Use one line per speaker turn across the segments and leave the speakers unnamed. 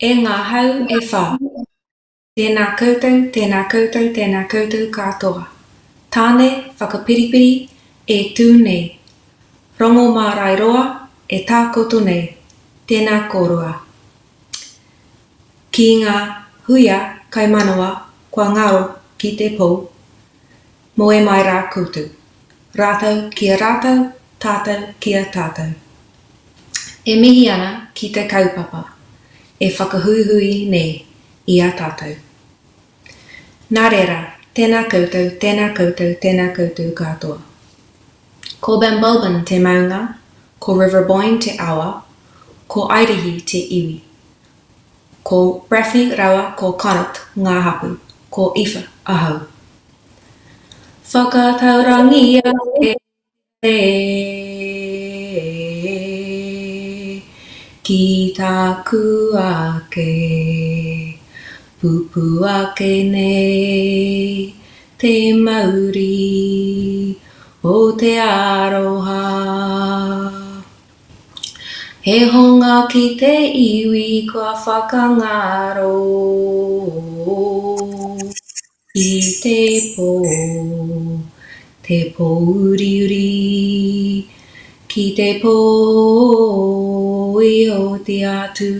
E ngā hau e whā. Tēnā koutou, tēnā koutou, tēnā koutou katoa. Tāne whakapiripiri e tū nei. Rongo mā rairoa e tākoto nei. Tēnā koroa. Ki ngā huia kai manawa kua ngaro ki te pou. Moe mai rā koutou. Rātou kia a rātou, tātou ki tātou. E mihi ana ki te kaupapa e whakahuihui nei i a tātou. Nā reira, tēnā koutou, tēnā koutou, tēnā koutou katoa. Ko Bambalban te maunga, ko River Boyne te awa, ko Airihi te iwi. Ko Breffni rawa ko Connacht ngā hapu, ko Ifa ahau. Whakataurangi e e ki taku ake. Pupu ake nei te mauri o te aroha. He honga ki te iwi kua whakangaro i te pō, te pō uri uri, ki te pō i o te atu.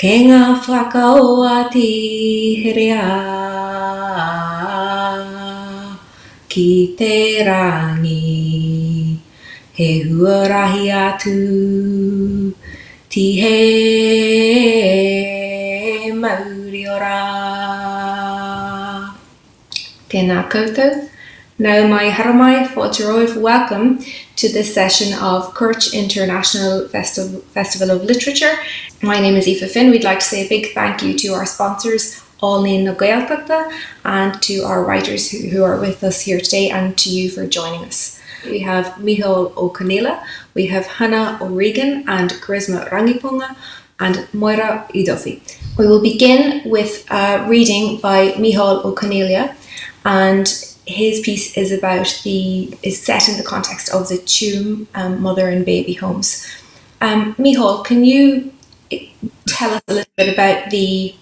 Ke ngā whakaoati herea ki te rangi, he huarahi atu, ti he mauri ora. Tēnā koutou. Now, my haramai for welcome to this session of Cúirt International Festival, Festival of Literature. My name is Aoife Finn. We'd like to say a big thank you to our sponsors, Ealaín na Gaeltachta, and to our writers who, who are with us here today, and to you for joining us. We have Micheál Ó Conghaile, we have Hana O'Regan and Charisma Rangipunga, and Máire Uí Dhufaigh. We will begin with a reading by Micheál Ó Conghaile, and his piece is about the is set in the context of the Tuam um, mother and baby homes. Um, Micheál, can you tell us a little bit about the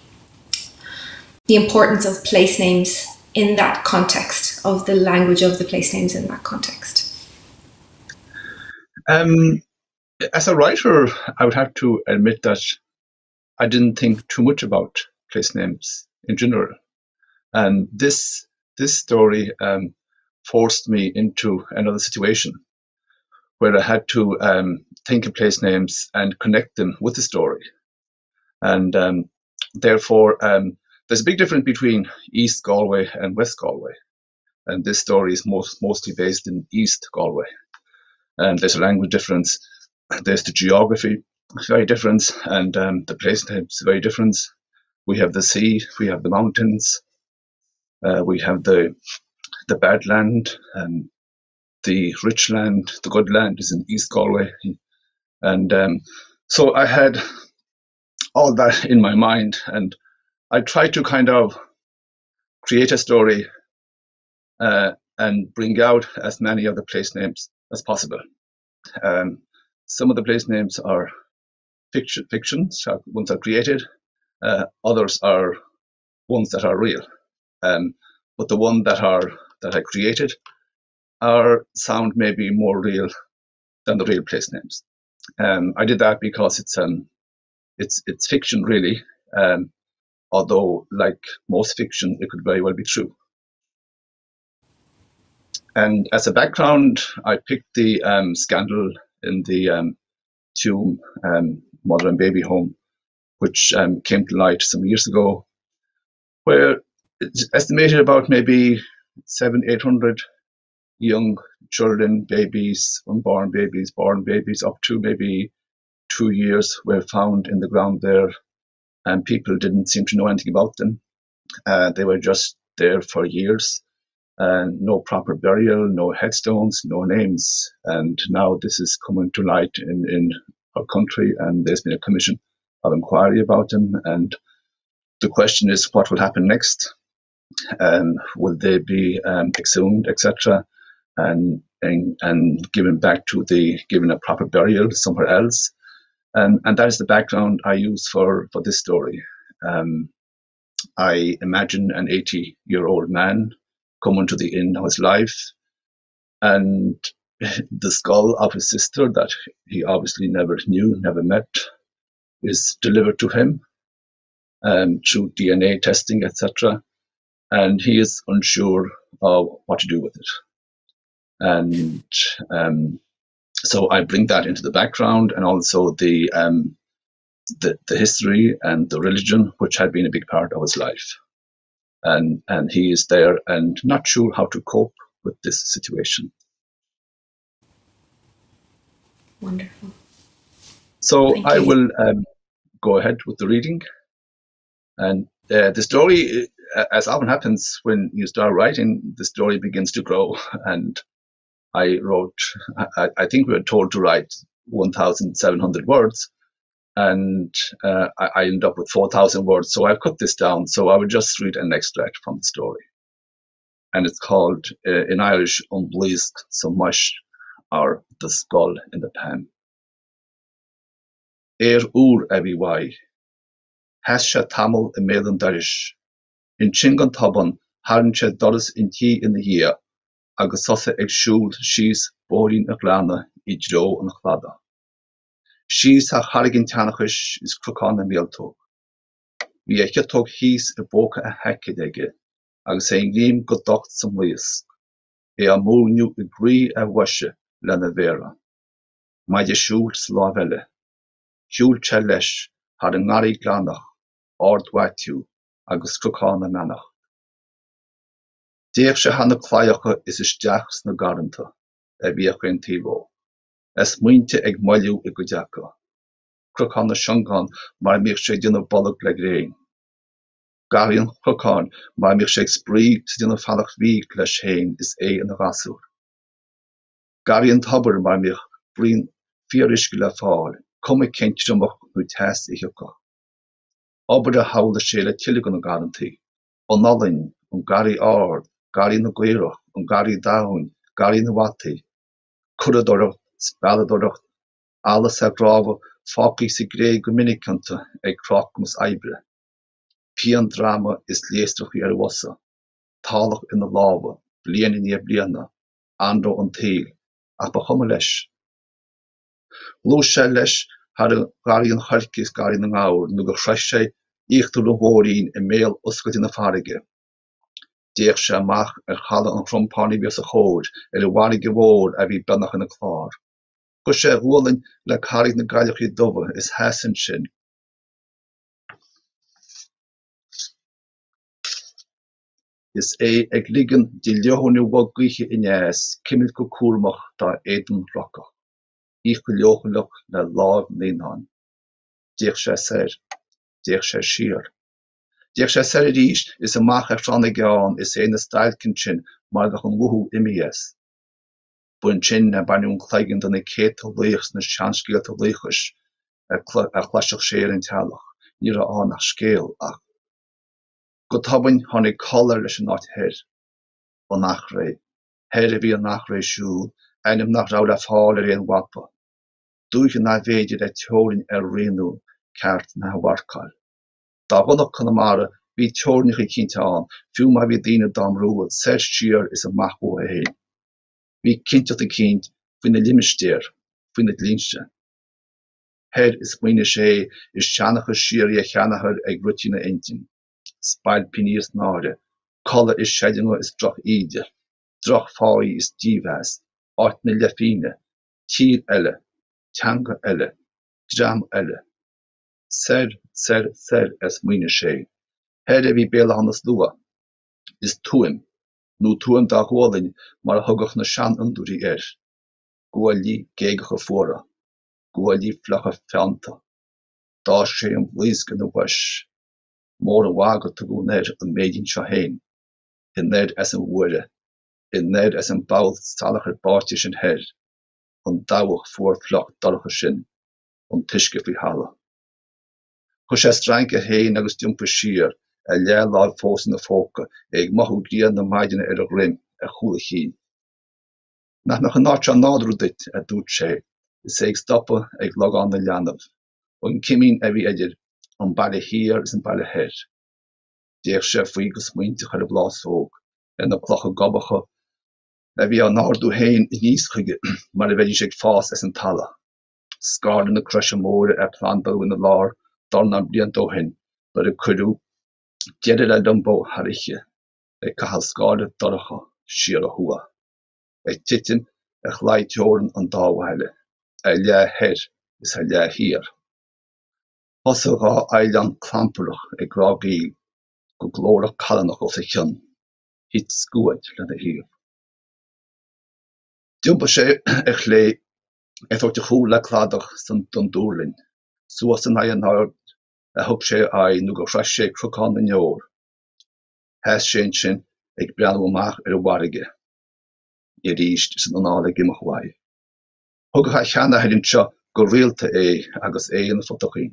the importance of place names in that context of the language of the place names in that context?
Um, as a writer, I would have to admit that I didn't think too much about place names in general, and this this story um, forced me into another situation where I had to um, think of place names and connect them with the story. And um, therefore, um, there's a big difference between East Galway and West Galway. And this story is most, mostly based in East Galway. And there's a language difference, there's the geography, very different, and um, the place names very different. We have the sea, we have the mountains, uh, we have the the bad land, and the rich land, the good land is in East Galway, and um, so I had all that in my mind, and I tried to kind of create a story uh, and bring out as many of the place names as possible. Um, some of the place names are fiction, fictions, ones are created. Uh, others are ones that are real. Um, but the one that are that I created are sound maybe more real than the real place names. Um, I did that because it's um it's it's fiction really. Um, although like most fiction, it could very well be true. And as a background, I picked the um, scandal in the um, Tuam um, mother and baby home, which um, came to light some years ago, where it's estimated about maybe seven, eight hundred young children, babies, unborn babies, born babies, up to maybe two years were found in the ground there, and people didn't seem to know anything about them. Uh, they were just there for years, and no proper burial, no headstones, no names. And now this is coming to light in, in our country, and there's been a commission of inquiry about them. And the question is, what will happen next? Um, will they be um, exhumed, etc., and, and and given back to the given a proper burial somewhere else? And, and that is the background I use for, for this story. Um, I imagine an 80 year old man coming to the end of his life, and the skull of his sister that he obviously never knew, never met, is delivered to him um, through DNA testing, etc. And he is unsure of what to do with it. And um, so I bring that into the background and also the, um, the, the history and the religion, which had been a big part of his life. And, and he is there and not sure how to cope with this situation.
Wonderful.
So
Thank
I
you.
will um, go ahead with the reading. And uh, the story, as often happens when you start writing, the story begins to grow. And I wrote, I, I think we were told to write 1,700 words. And uh, I, I up with 4,000 words. So I've cut this down. So I will just read an extract from the story. And it's called, uh, in Irish, Unblisk so much, or The Skull in the Pan. Éir úr a bhí mhaith, theas sé tamall in sin an tobann tharraing sé doras inti ina dhia agus sosa ag siúl síos bóirín a glanna i dtreo an chlada. Síos a charigin teannachais is crucán na méaltóg. Bhí aice tóg híos i bóca a heicead aige, agus é ngriam go docht sa mlias, é a múrniú i grí a bhaise lena bhéra. Maide siúl slá eile. Siúl sé leis thar an ngaraí glanach, ardhaitiú agus crucána meanach. Déag sé hana chláideacha is isteach sna garanta a bhíoch an tíbó. Es muinte ag moiliú i go deacha. Crucána siongán mar míoh sé duna bolach le réin. Garíon chrucáin mar míoh sé sprí sa duna fallach bhí leis chéin is é an rasúr. Garíon tabar mar míoh brín fíorisce le fáil, cuma cinintreamach nó teas i hiúcha. Obair a habhla sé le tiile go na garantaí, an nalainn, an garí ard, garí na gcuireach, an garí dahain, garí na wataí, curadóireacht, spealadóireacht, alles a grábh fácaí sa gré go minicanta ag crachmas oibre. Pian drama is léisteach ar wasa, tálach ina lába, bliana ní bliana, andro an tail, ach ba chuma leis. Lú sé leis har garíon charcis garí na ngáir nu go chreis sé íochtú le hóirín i méal oscail na farige. Déag sé amach ar chala an chrompáí bes a chóir ar i bhhanig go bhór a bhí benach in na chlár. Chu sé bhlainn le carí na gaiileachí dumha is heasan sin. Is é ag ligean de leothanú bhagaithe inéas cimid go cúramach dá éan rockach. Ich go leochanach le láb néán. Déag sé séir, déag sé siar. Déag sé sé ríis is amach ar franna geán is é na stailcin sin mar go an luthú imias. Buin sin na banún chléigen donna céta léochs na seanscéalta léchas a chláiseach séir an tealach, ní a an nach scéal ach. Go tabain tháinig collar leis an áit hir, ó nach ré. Heir a bhí an nach ré siúl, einnim nach rá le fáil ar éon wapa. Dúige na bhéidir le teorin ar réú ceart na bharcail. Tá bhannach chunamara bhí teornich i cinnte an, fiú mai bhí daine dám ruúil, sé tíir is a machú a héin. Bhí cinnte a cinint faoin na limistéir, faoin na línse. Heir is muoine sé is seannacha siir a cheannachar ag rutína intin. Spail piníos náre, Colla is séidirnga is droch ide, droch fáí is díhheas, áit na lefíne, tír eile, teanga eile, dram eile. Ser, ser, ser as muoine sé. Heir a bhí béle hannas lua. Is tuim, nó tuam dá ghálainn mar a thugach na sean undúí air. Guaillí géagacha fóra, guaillí flacha feanta. Dá sé an bhuiisce na bhuis. Mór an bhágad a go néir an méidín seo héin. In néir as an bhuire, in néir as an báil salachar báte sin heir, an dabhaidh fuarfhloch dorcha sin an tuisce faoi hála. chu sé streinke héin agus dumpe sier a le lá fósen na fóke ag mahu grian na meidenne er a rim a chole chin. Nach nach ná an nádro dit a dút sé is sé ag stoppe ag log an na leanamh og an kimín a vi idir an bare hir is an bare her. Déch sé fo go smuinte chu a blas hoog en na ploche gobacha vi an náú héin in níoschuige mar a bheit sé fás as an talla. Scarden na crush móre a planbo in a lár don an bliantó hin, le a cuú de le dombó hariche e cahall skade docha siar a hua. E titin a chhlaidjóren an dáhaile, E le her is a le hir. Osá eile an klamperch e gragé go glóra kalach of se chin, hit skuet le a hir. Dúmpa sé ag lé éfach de chuúla chláadach san don dúlinn, suas san haon náirt a thug sé a nó go freis sé cruán na neor. Heas sin sin ag breanhach ar bhaige i ríist san anála giach bhaid. Thg ha cheanna heann seo go rialta é agus é an fotochaí.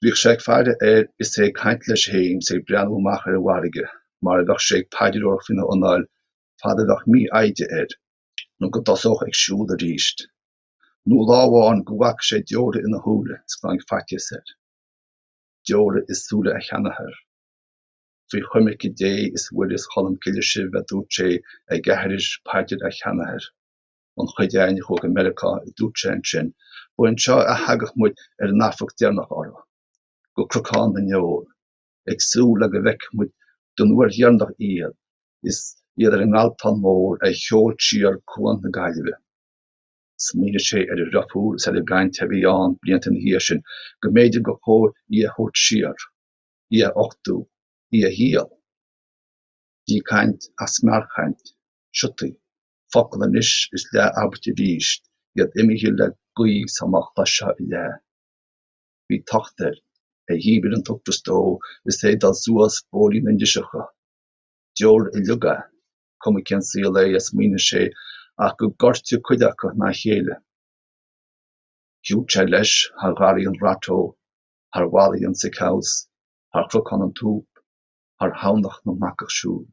Bhíh sé fearide ar is é caiint leis héim sé breanhach ar bhaige, mar a bheith sé peidirúir finna anáil fadadach mi aide ed no go dasoch ag siúda riist. No láháin gohaic sé deora ina thuúla sláin fatie said. Deora is súla a cheanaair. Fhí chuimici dé is bhfuilis cholam ciidirisi bheit dút sé ag gahiris páidir a cheanaair. an chuidein chu Amerika i dúse an sin, bu an seo a hagach muid ar er náfach dénach ára. Go cruán na neol, agsú le go bheic muid donhuiir dhéannach iad is idir an alpan mór a chooltíar cuan na gaiileh. mí sé er a raú se le brein tebí an blianten hisin, go méide go hór í a hot siar, í a 8ú, í a hiel. Dí kaint as smerchaint, chutti, Foklen is is le abte richt, iad imimihi le goi samachta se i le. Bhí tachter é híbir an totastó is é dal suas bólí mendisicha. Dior i luga kom ken síle as mine sé a go gortu kuidako na héle. Júse leis har garion rato, har walion se kaus, har krokon an toep, har hanach no makersúl.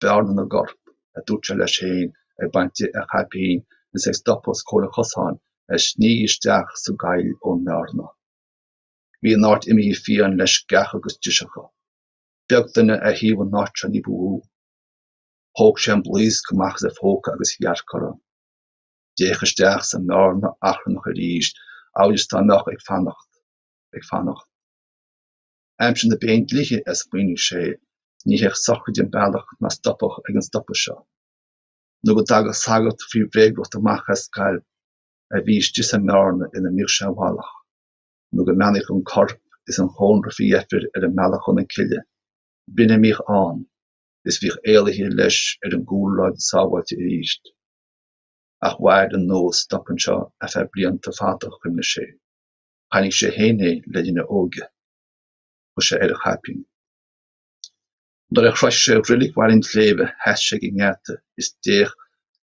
Bern a gorp a dúse leis héin e baintje a chapéin is sé stoppos kole chosan e sníisteach so geil ó nena. Wie naart imi fi an leis gach agus dusecha. Beg dunne a hiwan nachtra ní buú thóg an bluas gomach sa phóca agus hearcara. Déchaisteach sa mearna achrannach a ríist áidir táach ag fannacht ag fannacht. Aim sin na béint liche as buine sé ní heich sochid an bailach na stoppach ag an stoppa seo. Nu go dag sagat fi brégrocht amach as gail a vís dis an mearna ina mí seháach. Nu go corp is an hónra fi effir ar an meach chun an kiile. Binne mich an is vir eele hin leis er een goelleid sawwaite richt. Ach waar den noos stappen a ver blinte vater kunnne sé. Han ik se heené le hinne oge go se er haping. Dat er fra se rillik waar in lewe het se gingerte is deeg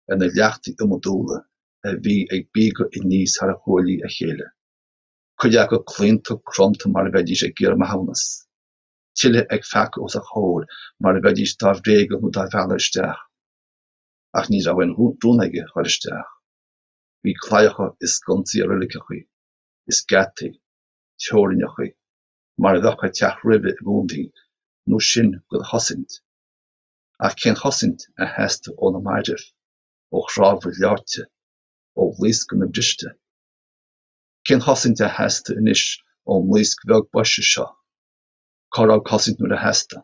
en de jachtting om doele en wie eg bego in nís haar cholie a hele. Ku go klinte kromte mar wedi sé germa hanas. tiille ag fek os a chool, mar we die stafdegel moet dat veilsteach. Ach ní a en ho doige chosteach. Wie kleiche is ganzi rullike chu, is gettig, teorinne chu, mar dacha teach ribe goonding no sin go hasint. Ach ken hasint a heste on meidir ochráfu jaartje of leesken op dichte. Ken hasint a heste in is om leesk welk basje se chorá cosint nuair a heasta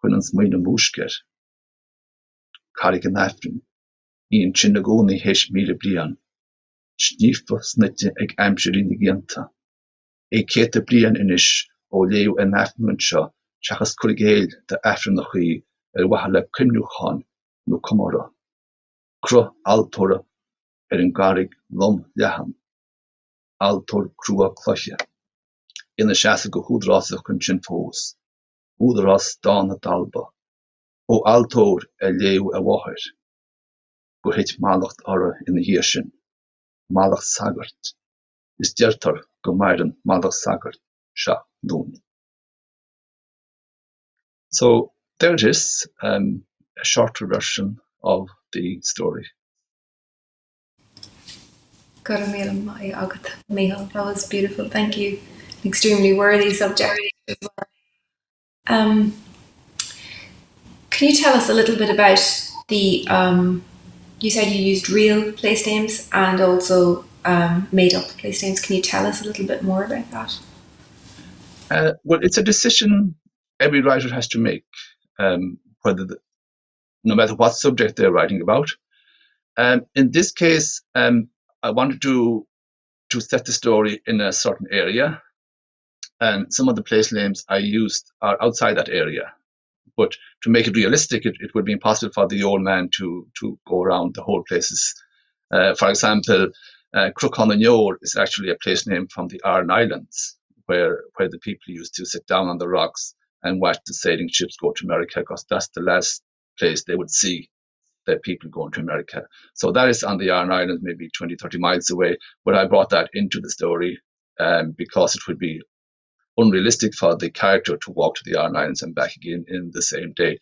chun an smaoine músceir. Carig an efrin, íon sin na gcónaí hééis míle blian, sníomfa snite ag aimseí na ggéanta. É céta blian inis ó léú an efnún seo teachas chuigéil de efrin nach chuí ar wathe le cumnúcháin nó cumára. Cru altóra ar an garig lom lehan, altóir crua chluiche. Ina seasa go húdrásach chun sin fós, údarrás dá na dalba, ó altóir a léú a bhathir, go héit málacht ara ina hir sin, málacht sagart, is deirtar go mairan málacht sagart se dún. So there it is, um, a shorter version of the story.
That was beautiful. Thank you. Extremely worthy subject. Um, can you tell us a little bit about the? Um, you said you used real place names and also um, made up place names. Can you tell us a little bit more about that?
Uh, well, it's a decision every writer has to make, um, whether the, no matter what subject they're writing about. Um, in this case, um, I wanted to to set the story in a certain area, and some of the place names I used are outside that area. But to make it realistic, it, it would be impossible for the old man to to go around the whole places. Uh, for example, uh, Crook is actually a place name from the Aran Islands, where where the people used to sit down on the rocks and watch the sailing ships go to America, because that's the last place they would see the people going to America. So that is on the Aran Islands, maybe 20, 30 miles away. But I brought that into the story um, because it would be unrealistic for the character to walk to the Aran Islands and back again in the same day.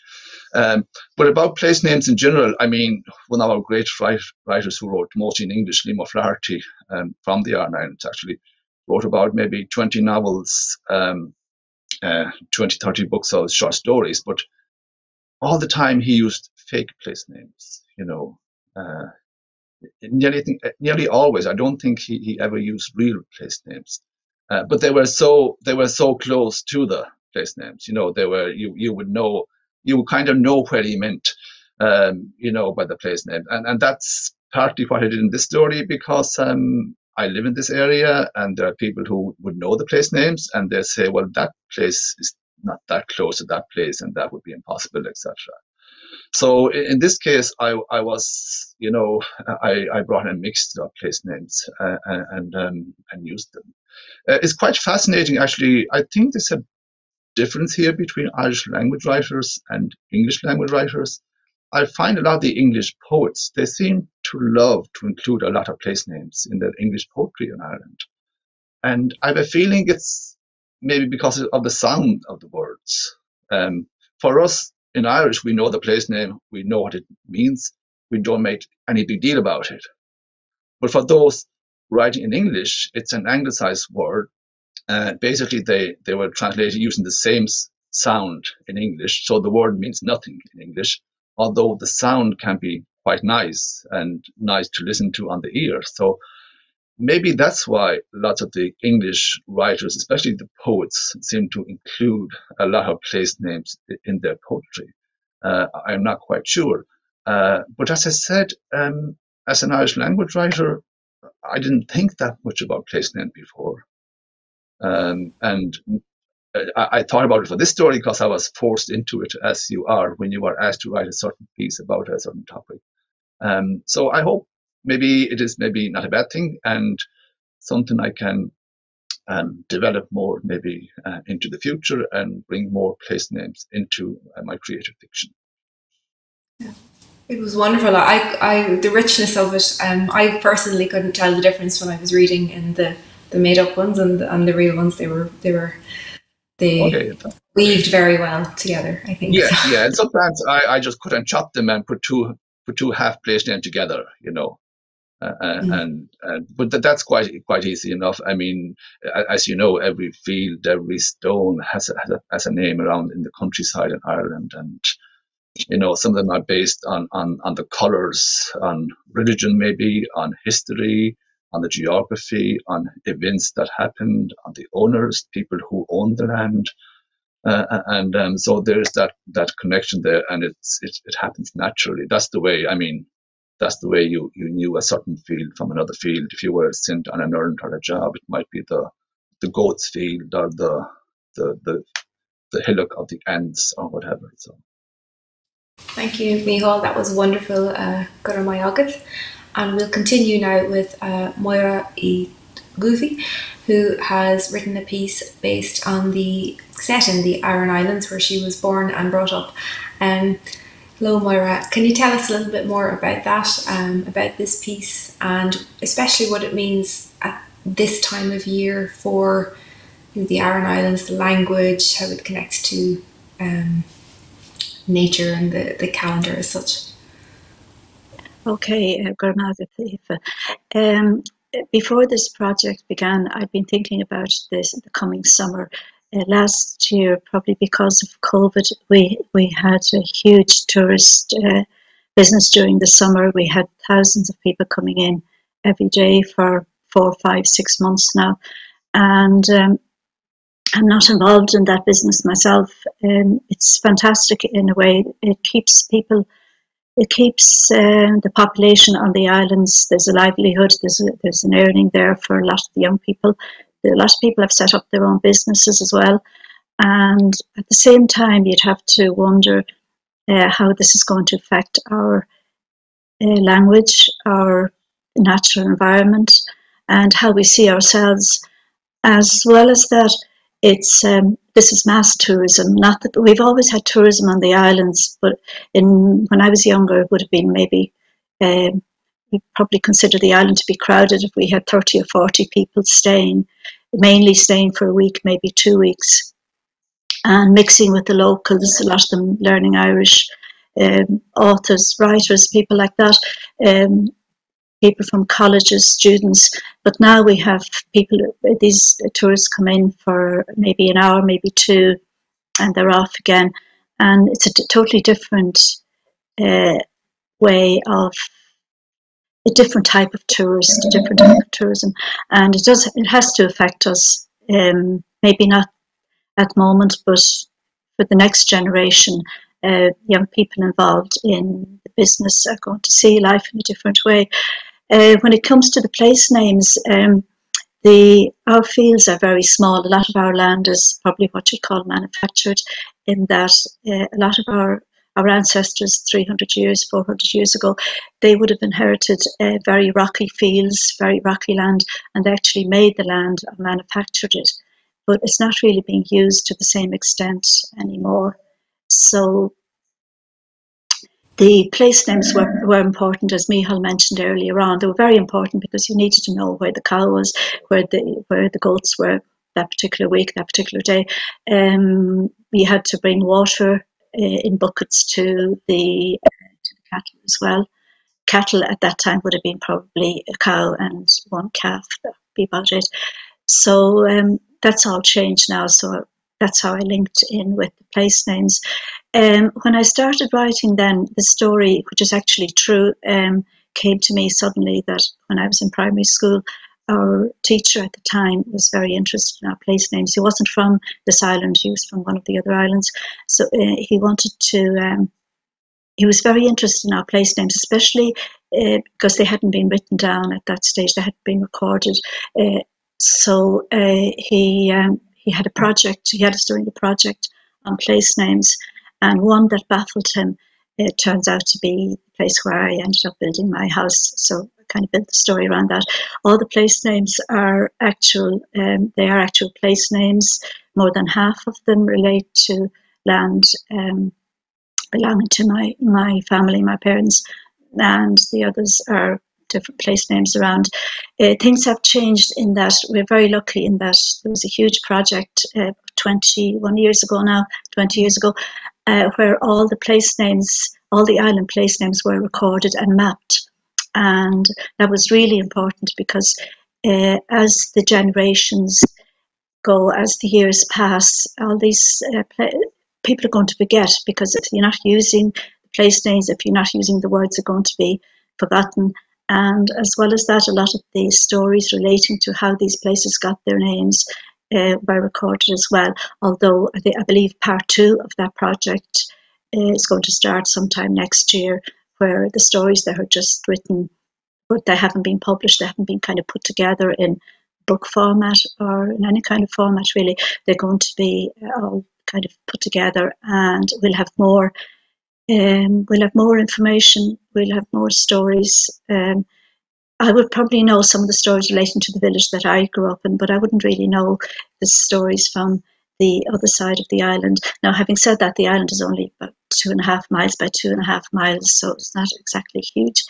Um, but about place names in general, I mean, one of our great write, writers who wrote mostly in English, Liam O'Flaherty, um, from the Aran Islands, actually wrote about maybe 20 novels, um, uh, 20, 30 books of short stories, but all the time he used fake place names, you know. Uh, nearly, nearly always, I don't think he, he ever used real place names. Uh, but they were so they were so close to the place names. You know, they were you you would know you kind of know where he meant. Um, you know, by the place name, and and that's partly what I did in this story because um, I live in this area, and there are people who would know the place names, and they say, well, that place is not that close to that place, and that would be impossible, etc. So in this case, I, I was, you know, I, I brought in mixed up place names uh, and um, and used them. Uh, it's quite fascinating, actually. I think there's a difference here between Irish language writers and English language writers. I find a lot of the English poets, they seem to love to include a lot of place names in their English poetry in Ireland. And I have a feeling it's maybe because of the sound of the words. Um, for us in Irish, we know the place name, we know what it means, we don't make any big deal about it. But for those writing in English, it's an anglicized word. Uh, basically, they, they were translated using the same sound in English, so the word means nothing in English, although the sound can be quite nice and nice to listen to on the ear. So maybe that's why lots of the English writers, especially the poets, seem to include a lot of place names in their poetry. Uh, I'm not quite sure. Uh, but as I said, um, as an Irish language writer, I didn't think that much about place name before. Um, and I, I, thought about it for this story because I was forced into it, as you are when you are asked to write a certain piece about a certain topic. Um, so I hope maybe it is maybe not a bad thing and something I can um, develop more maybe uh, into the future and bring more place names into uh, my creative fiction.
Yeah. It was wonderful. I, I, the richness of it. Um, I personally couldn't tell the difference when I was reading in the, the made up ones and the, and the real ones. They were they were they okay. weaved very well together. I think.
Yeah, so. yeah. And sometimes I, I just couldn't chop them and put two put two half place names together. You know, uh, mm. and, and but that, that's quite quite easy enough. I mean, as you know, every field, every stone has a, has a, has a name around in the countryside in Ireland, and you know, some of them are based on, on, on the colors, on religion, maybe, on history, on the geography, on events that happened, on the owners, people who own the land. Uh, and um, so there's that, that connection there, and it's, it, it happens naturally. That's the way, I mean, that's the way you, you knew a certain field from another field. If you were sent on an errand or a job, it might be the, the goat's field or the, the, the, the hillock of the ants or whatever. So.
Thank you, Micheál. That was wonderful. Uh, And we'll continue now with uh, Moira E. Goofy, who has written a piece based on the set in the Aran Islands where she was born and brought up. Um, hello, Máire. Can you tell us a little bit more about that, um, about this piece, and especially what it means at this time of year for you know, the Aran Islands, the language, how it connects to um, nature and the, the calendar as such.
Okay, uh, um, before this project began, I've been thinking about this the coming summer. Uh, last year, probably because of COVID, we we had a huge tourist uh, business during the summer. We had thousands of people coming in every day for four, five, six months now, and um, I'm not involved in that business myself. Um, it's fantastic in a way. It keeps people it keeps uh, the population on the islands. There's a livelihood. There's a, there's an earning there for a lot of the young people. A lot of people have set up their own businesses as well, and at the same time, you'd have to wonder uh, how this is going to affect our uh, language, our natural environment, and how we see ourselves. As well as that, it's um, this is mass tourism. Not that we've always had tourism on the islands, but in when I was younger, it would have been maybe um, we probably consider the island to be crowded if we had thirty or forty people staying, mainly staying for a week, maybe two weeks, and mixing with the locals. A lot of them learning Irish. Um, authors, writers, people like that. Um, people from colleges, students, but now we have people, these tourists come in for maybe an hour, maybe two, and they're off again. And it's a totally different uh, way of a different type of tourist, a different type of tourism, and it does. It has to affect us. Um, maybe not at the moment, but for the next generation, uh, young people involved in the business are going to see life in a different way. Uh, when it comes to the place names, um, the our fields are very small. A lot of our land is probably what you call manufactured, in that uh, a lot of our our ancestors 300 years, 400 years ago, they would have inherited uh, very rocky fields, very rocky land, and they actually made the land and manufactured it. But it's not really being used to the same extent anymore. So the place names were, were important, as Micheál mentioned earlier on. They were very important because you needed to know where the cow was, where the where the goats were that particular week, that particular day. Um, you had to bring water uh, in buckets to the, uh, to the cattle as well. Cattle at that time would have been probably a cow and one calf. That'd be about it. So um, that's all changed now. So that's how I linked in with the place names. Um, when I started writing, then the story, which is actually true, um, came to me suddenly that when I was in primary school, our teacher at the time was very interested in our place names. He wasn't from this island; he was from one of the other islands. So uh, he wanted to. Um, he was very interested in our place names, especially uh, because they hadn't been written down at that stage; they hadn't been recorded. Uh, so uh, he um, he had a project. He had us doing a project on place names, and one that baffled him. It turns out to be the place where I ended up building my house. So I kind of built the story around that. All the place names are actual. Um, they are actual place names. More than half of them relate to land um, belonging to my my family, my parents, and the others are different place names around. Uh, things have changed in that we're very lucky in that there was a huge project uh, 21 years ago now, 20 years ago, uh, where all the place names, all the island place names were recorded and mapped. And that was really important because uh, as the generations go, as the years pass, all these uh, people are going to forget because if you're not using place names, if you're not using the words, are going to be forgotten. And as well as that, a lot of the stories relating to how these places got their names uh, were recorded as well. Although I, I believe part two of that project uh, is going to start sometime next year, where the stories that are just written, but they haven't been published, they haven't been kind of put together in book format or in any kind of format really. They're going to be uh, all kind of put together, and we'll have more um, we'll have more information, we'll have more stories. Um, I would probably know some of the stories relating to the village that I grew up in, but I wouldn't really know the stories from the other side of the island. Now, having said that, the island is only about two and a half miles by two and a half miles, so it's not exactly huge,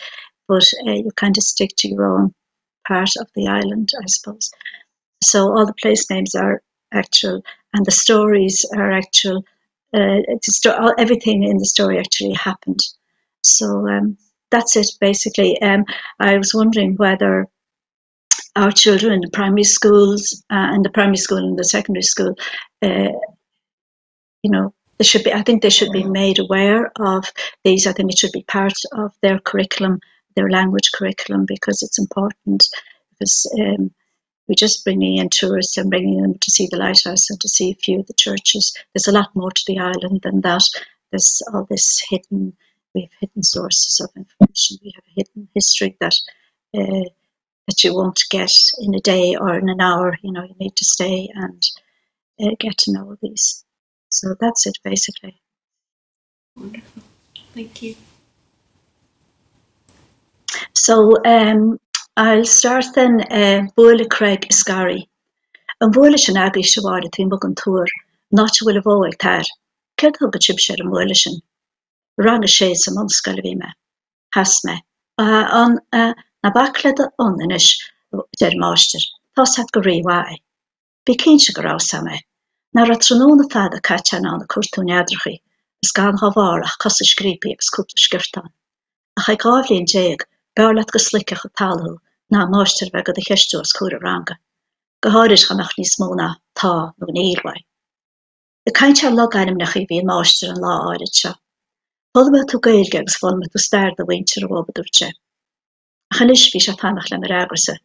but uh, you kind of stick to your own part of the island, I suppose. So all the place names are actual, and the stories are actual uh, sto- everything in the story actually happened. So um, that's it basically. Um, I was wondering whether our children in the primary schools uh, and the primary school and the secondary school, uh, you know, they should be. I think they should be made aware of these. I think it should be part of their curriculum, their language curriculum, because it's important. Because um, we're just bringing in tourists and bringing them to see the lighthouse and to see a few of the churches. There's a lot more to the island than that. There's all this hidden. We have hidden sources of information. We have a hidden history that. Uh, that you won't get in a day or in an hour. You know, you need to stay and uh, get to know these. So that's it, basically.
Wonderful. Thank you.
So um, I'll start then uh, Bula Craig Iscari. An bhla sin agri seáir a tímo an túr ná bhfuil a bhil tar, Ceir thugad sib sé an bhla sin. rang sé sem onskall vi me. Has me. An eh, na baklede on in is der master tas het goré waai Bi kéint se gorá sam me. Na ra tróna fad a kat an an a kurtonedrachi is gan havar ach kas skripi ag skote skirtan a cha gaflin déeg belet geslikich a talhu na master we go de hesto skore range geharis ganach ní smóna tá no neerwai. De kaint log einnim nach chi vi master an lá áidse Holbe to geilgegs vol met to staarde weintje wobedoertje. Chanisví se fannach le mar agurse,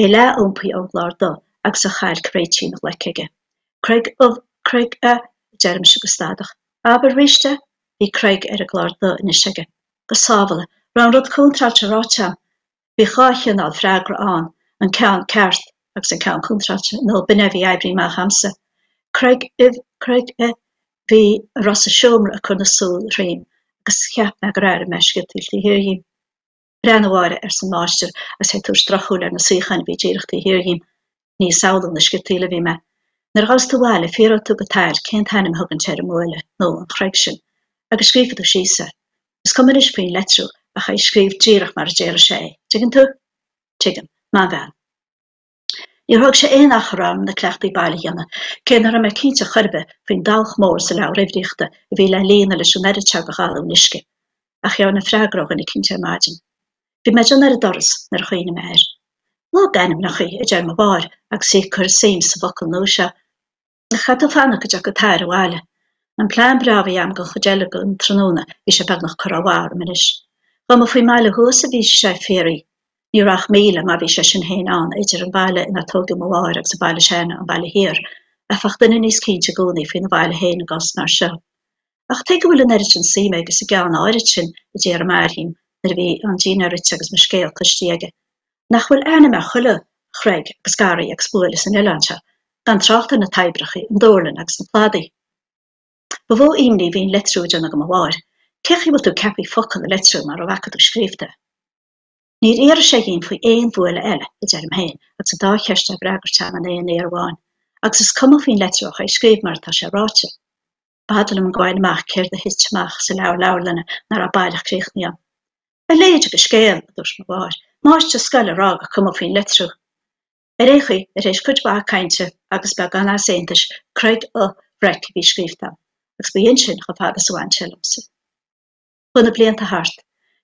é le ompi óláir do ag sa chail creití nach lekeige. Creig of creig a derm se gostadach. Aber richte hí creig ar a gláir do in siige. Gosále ran rud contrarátja, Bhí chachen al freigra an an cean ceart ag san cean contrate nó binehí ebrí má hamsa. Creig ih creig e hí a rasa siomra a chuna súl réim agus cheap me ra meske tilti hirhim. Brennware er sem naister as het toer stracholer na sechan bejeigchte hirhim, ní saodan na sketiele vi me. Nar galste weile fé to betair kent hennim hugen tsermoile no an chresin, agus skrifet er sise. Is kom is fin letru a cha skrif dierach mar jere sé. Tegen tu? Tegen, ma gaan. Ní thug sé éon achrám na cleachtaí bailíanana, cénar me cínte churbe faoin dalch mór sa le réhríachta a bhí le líana leis neidir te goáú nisce, a chear na freigrach in na cinnte mágin. Bhí me an ar a doras nar chuoine méir. Lá ganim nach chu i d dear a bhar ag sé chur séim sa focail nó se Na chatal fanna go go tair bhile. An plán braví am go chodéile go an tróna hí sé bag nach choráhhar minis. Ga a faoi meile hosa ví sé féri, ní rach méle mar bhí sé sin héin an idir an bailile ina tóga máhar ag sa bailile sena an bailile hir, a fach duine níos cínte gúnaí fin na bhile héin gas mar se. Ach te bhfuil an sin síime agus i gan áirit sin i dé marhím er bhí an ddínarit agus me scéal chustiige. Nachhfuil ena me chulle chreig agus garí ag spúile san Irlandse gan trachtta na taibrachi an dólen agus na pladi. Ba bhó imní hín letrúide a go bháir, cechi bú tú cepi focan a letrú mar a bhacha skrifte. Nír éar sé ginn faoi éon bhile eile i d derm héin ag sa dácheiste bregartá an éon éarháin, agus is cum fin letroch é skrif mar tá sé ráte. Badal am gáinach céir a hitteach sa le lelenne nar a bailachréchnia. E léidir go scéal dús ma bháir, máiste sskelle rá a cum fin letrú Er échi er éis kutba kainte agus be gan séintes kreig a brek vi skrifta, agus be sin go fa soanselmse. Bunne blianta hart,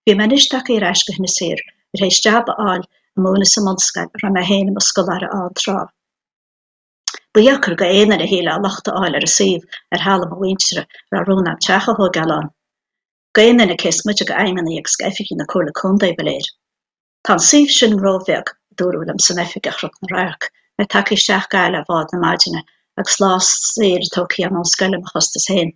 wie men is tak i reiske hinne sér, er hééis jobbe an a mna samanska ra me héine a sskolar antra. Bujakur ga éine a héle a lachtta eiler a sif er hall a winre ra runna tsecha ho gal an. Gaine kes mu go einan ag skeifiki na kole kondé beléir. Tá sif sin roveag doúlam san effikach rot na raach me taki seach geile vád na maidine ag slás séir toki an an skellim chostas héin.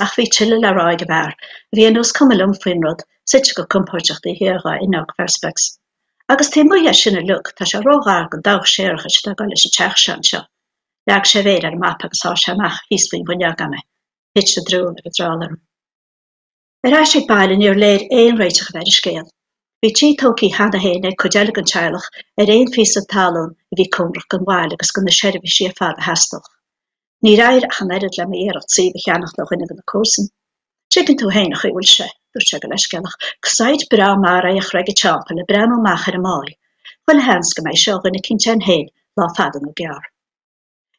Ach vi chille le roiige ver, vi en nos kommelum finrod sit go compórteach i hiá inach verspes. Agus té mu sinna luk tá se róá go dag séircha sta gal se teach se seo. Leag sé véir ar map agus á seach hísfuin bunne game, hit se drún agus rálarm. Er sé bailin ar léir éon réiteach ver scéal. Bhí tí tóí hena héine chudeala an teilech ar réon fi a talún i bhí cumrach an bháil agus gon na seirbhí si fad a hestoch. Ní rair a chanéad le éirecht si a cheannach nach chuine na cuasan. Chicken tú héinach bhfuil se dúirte go leis gannach Cosáid bra mar a chreige champa na brenn machar a máid, Bhil hens go méid seogan na cinnte héin lá fadan a bear.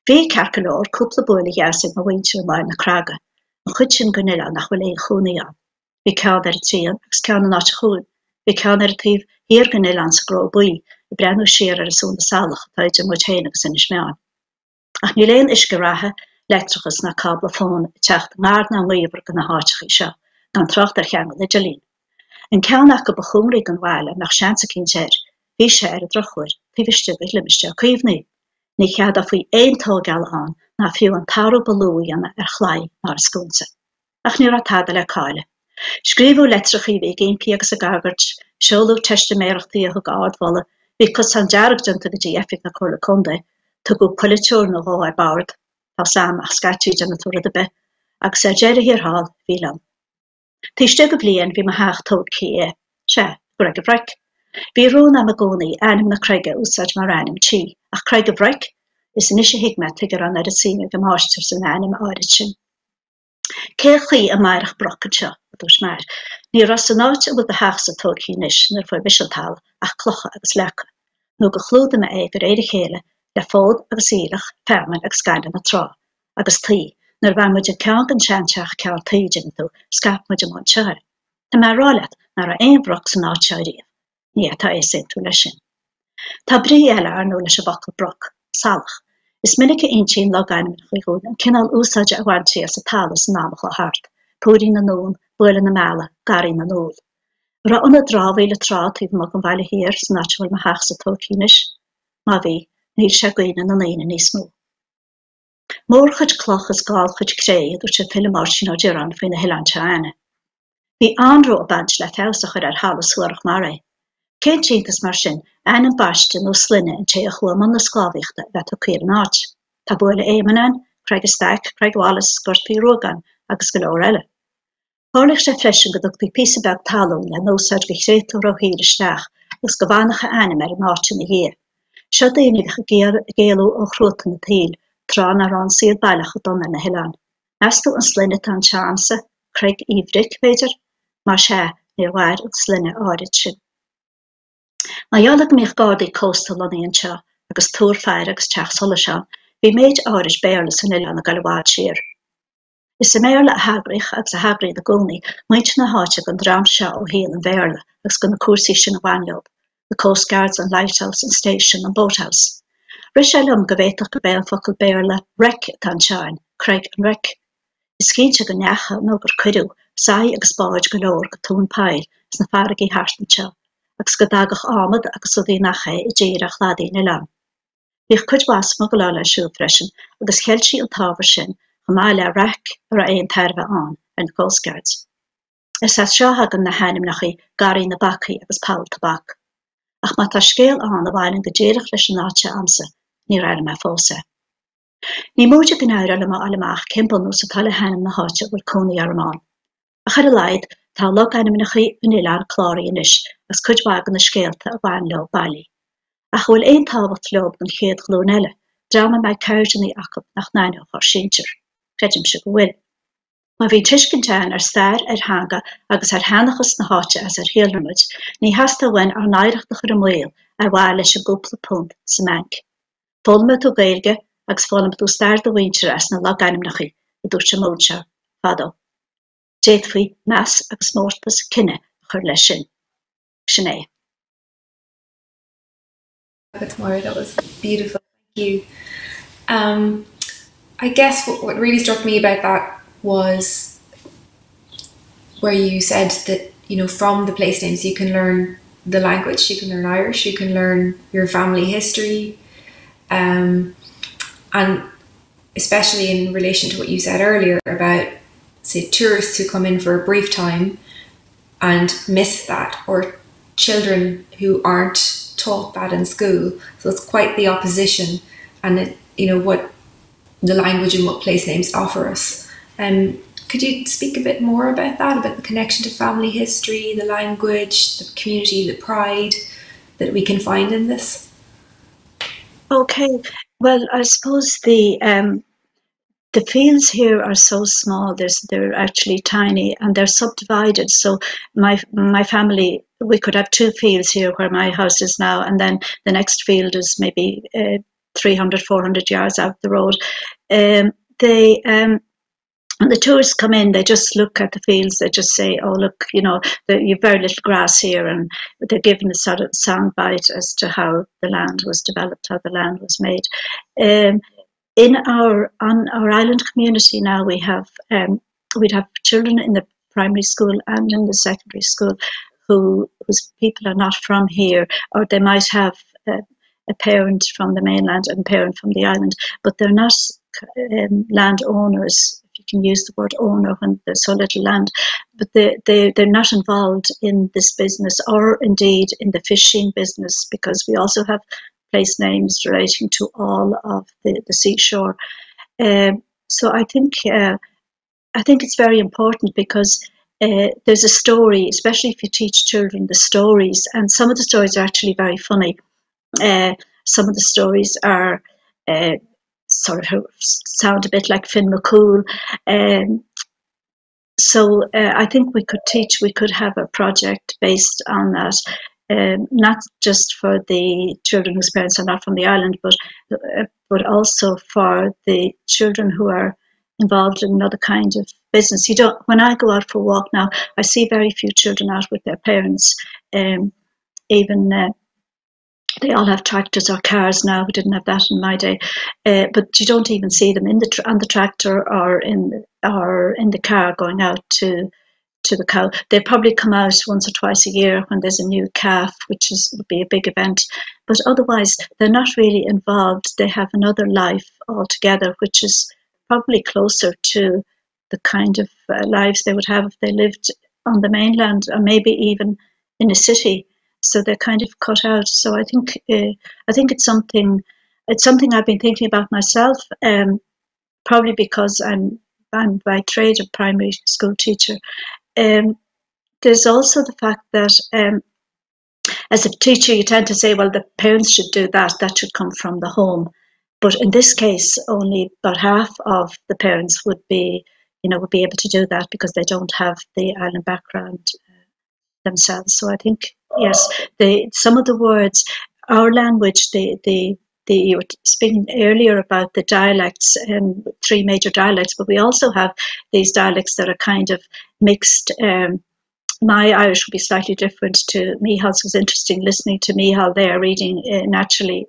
Bhí cecanóir cúpla buúla jaarsin a bhaintú mai na craga, an chud sin gonile nachhfuil éon chuúnaíán. vi kan er trian gus kan na choen. Vi kan er tief hiergen landse gro bui de brenn séer son salig puit moet heinig sinn smean. Ach nu leen is gerahe elektrigus na kabelfoon techt naar na lever gan haartje se. Seo gan trocht ar cheanga le delín. An ceannach go bechúmraí an bhile nach seansa cin séir, hí sé ar a drochuir tuhiste bh limiste chuomhnaí. Ní chead a faoi éontá gal an na fiú an tarú balúíanana ar chláid mar scúnsa. Ach ní ratáda le cáile. Scríbú letrachaí bhí géimpi agus a gagart, seolú teiste méachtaí a thug ádhla, hí cos san dearagdunta go dtí efik na chola conda, tu go polúr nó há ar bard, tá sam ach skatú an na túra de be, agus sé déir hir hall hí lam. Tuiste go blian bhí mar haach tó cé se go brec. Bhí rún am a gcónaí anim na creige úsáid mar anim tí ach creig go brec is in isise hiicme tugur an ar a síine go máistir san anim áiri sin. Céchaí a mairich brocanseo dús mar. Ní ras san náit a bud a heach sa tócíis nar fu bisiltal ach clocha agus lecha. nó go chlúda me é gur éidir chéile le fód agus ílach ferman agus scaile na trá agus tí nar bhe muid cean an seanteach ceall taidin tú scap muid am teir. Tá me rálet nar a éon broch san áteíomh, ní atá é sé tú lei sin. Tá brí eile ar nó leis a bakil broch, salach, is minnig intín legain chuún an cinál úsáide a bhaintí as a talas námach le hart, púí na nún, bule na meile, garí na nóil. Ra anna dráhile trá tíh mag an bhile hir san natuil ma heach sa tócíis, má bhí níl se goine na léine níos mú. Mór chuid clochas gáil chuid cré ag dúirt sé filleadh mar sin á deireadh faoina hoileánte aithne. Bhí an-ro a baint le foghlach ar ar shealas thuairidh mara. Cén déantas mar sin ainm baiste nó slíne an té a chuaigh man na scábhaíochta bheith ó cuir an áit, Tá buaile éimenain, Craig Stack, Craig Wallace, Gurtpaí Rogan agus go leir eile. Thirlaigh sé freisin go dúcht písabeh talún le nóáid go chréú roihéir isteach gus go bhanacha anim ar an áte na dhéir. Seo daanaige géalú ó chróta na taal trán a ran siad bailach donna na heán. Meú an slinne an seanse, Craig Ivrik féidir, mar sé níorhhair an slinne áid sin. Ma jaleg méich gádaí cóstal an seo agus túr feir agus teach sola se, hí méid áris béle san ile an a galhád sér. Is sa méle a hagrich agus a hagri a goni meint na háte an dramse ó héel an verle agus gon na cuasí sin a bhainjob, the Coast Guards an Lighthouse and Station an Boathouse. Richellum govéach go ben fokul béle rek an sein, Craig an rek. Is céintse go necha no gur cuiú, sai agus spáid golóir go tún peil s na farigi haartse, agus go dagach amad agus so dí nachché i ddéire chladí na lam. Bích chud was mo go le siú freschen agus heltí an táver sin gemá le rek ar a éon tarve an an Coastguards. Er sa seoha gan na hennim nach chi garí na bakí agus pal tabak. Ach mat tar scéal an a bhhain go déirech leis an náte amsa ní me fósa. Ní móide gan áir le allach kimpel nó sa tal hennim na háte bhfuil coní armán. A chu a leid tá lo einnim nach chi vanile chláí inis as chudwa gan na scéalta a bhain le bailí. A chhfuil ein táhat lob an chéad glónelle, drama mei ceirní acu nach 9 chu séintir. Kredim se go bhfuil. Ma hí tuiscintein ar stair ar hanga agus ar henachas na háte as ar héelmuid, ní hasasta wein ar neirecht na chu méil ar bhile leis a gúpla punt sa menk. Folme tú géilge agus fálam tú stair do winter as na laganim nach chi i dú se móse fado. Déit faoi meas agus mórpas kinne chur lei sin. Sinné.
Máire, that was beautiful. Thank you. Um, I guess what, what really struck me about that was where you said that you know from the place names you can learn the language you can learn Irish you can learn your family history um, and especially in relation to what you said earlier about say tourists who come in for a brief time and miss that or children who aren't taught that in school so it's quite the opposition and it you know what the language and what place names offer us. Um, could you speak a bit more about that, about the connection to family history, the language, the community, the pride that we can find in this?
Okay, well, I suppose the um, the fields here are so small. There's they're actually tiny and they're subdivided. So my my family we could have two fields here where my house is now, and then the next field is maybe uh, 300 400 yards out the road um, they um, when the tourists come in, they just look at the fields. They just say, "Oh, look, you know, the, you've very little grass here," and they're given a sort of sound bite as to how the land was developed, how the land was made. Um, in our on our island community now, we have um, we'd have children in the primary school and in the secondary school who whose people are not from here, or they might have a, parent from the mainland and parent from the island, but they're not um, landowners can use the word owner when there's so little land, but they, they, they're not involved in this business or indeed in the fishing business because we also have place names relating to all of the, the seashore. Um, so I think uh, I think it's very important because uh, there's a story, especially if you teach children the stories, and some of the stories are actually very funny. Uh, some of the stories are uh, sort of sound a bit like Finn McCool. Um, so uh, I think we could teach, we could have a project based on that, um, not just for the children whose parents are not from the island, but uh, but also for the children who are involved in another kind of business. You don't. When I go out for a walk now, I see very few children out with their parents. Um, even uh, they all have tractors or cars now. We didn't have that in my day, uh, but you don't even see them in the on the tractor or in or in the car going out to to the cow. They probably come out once or twice a year when there's a new calf, which is would be a big event. But otherwise, they're not really involved. They have another life altogether, which is probably closer to the kind of uh, lives they would have if they lived on the mainland or maybe even in a city so they're kind of cut out. So I think uh, I think it's something it's something I've been thinking about myself. Um, probably because I'm I'm by trade a primary school teacher. Um, there's also the fact that um, as a teacher you tend to say, well, the parents should do that. That should come from the home. But in this case, only about half of the parents would be, you know, would be able to do that because they don't have the island background uh, themselves. So I think yes, the some of the words, our language, the the the, you were speaking earlier about the dialects and three major dialects, but we also have these dialects that are kind of mixed. Um, my Irish would be slightly different to Micheál's. It was interesting listening to Mihal there reading uh, naturally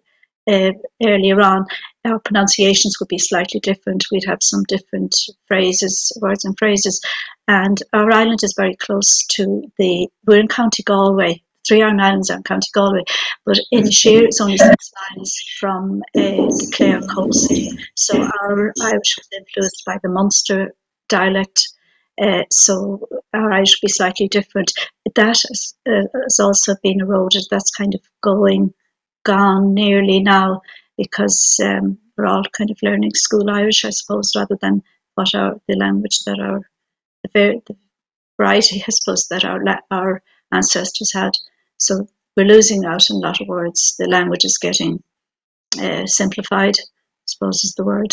uh, earlier on. Our pronunciations would be slightly different. We'd have some different phrases, words and phrases. And our island is very close to the, we're in County Galway, three Aran Islands and County Galway, but Inisheer it's only six miles from uh, the Clare coast. So our Irish was influenced by the Munster dialect. Uh, so our Irish will be slightly different. That has, uh, has also been eroded. That's kind of going, gone nearly now because um, we're all kind of learning school Irish, I suppose, rather than what our the language that our the, the variety, I suppose, that our our ancestors had. So we're losing out in a lot of words. The language is getting uh, simplified, I suppose is the word.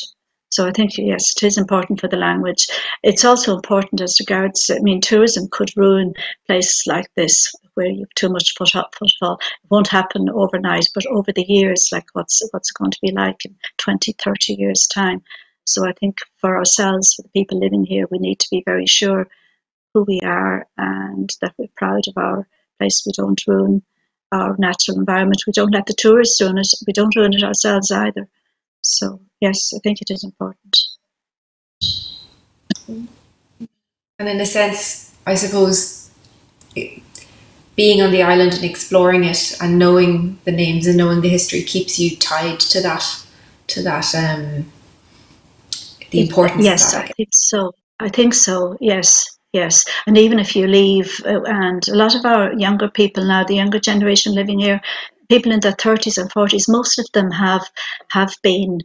So I think, yes, it is important for the language. It's also important as regards, I mean, tourism could ruin places like this where you have too much foot up, footfall. It won't happen overnight, but over the years, like what's, what's going to be like in 20, 30 years' time. So I think for ourselves, for the people living here, we need to be very sure who we are and that we're proud of our place. We don't ruin our natural environment. We don't let the tourists ruin it. We don't ruin it ourselves either. So yes, I think it is important.
And in a sense, I suppose being on the island and exploring it and knowing the names and knowing the history keeps you tied to that to that um the importance
yes
that,
I think so I think so yes Yes, and even if you leave, uh, and a lot of our younger people now, the younger generation living here, people in their thirties and forties, most of them have have been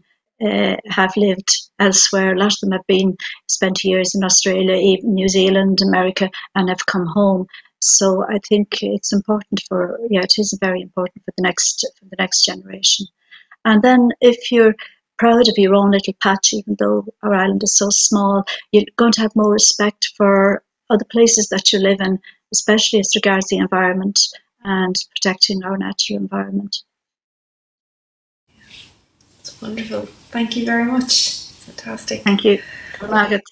uh, have lived elsewhere. A lot of them have been spent years in Australia, even New Zealand, America, and have come home. So I think it's important for yeah, it is very important for the next for the next generation. And then if you're proud of your own little patch, even though our island is so small. You're going to have more respect for other places that you live in, especially as regards the environment and protecting our natural environment.
It's wonderful. Thank you very much. Fantastic.
Thank you. Margaret.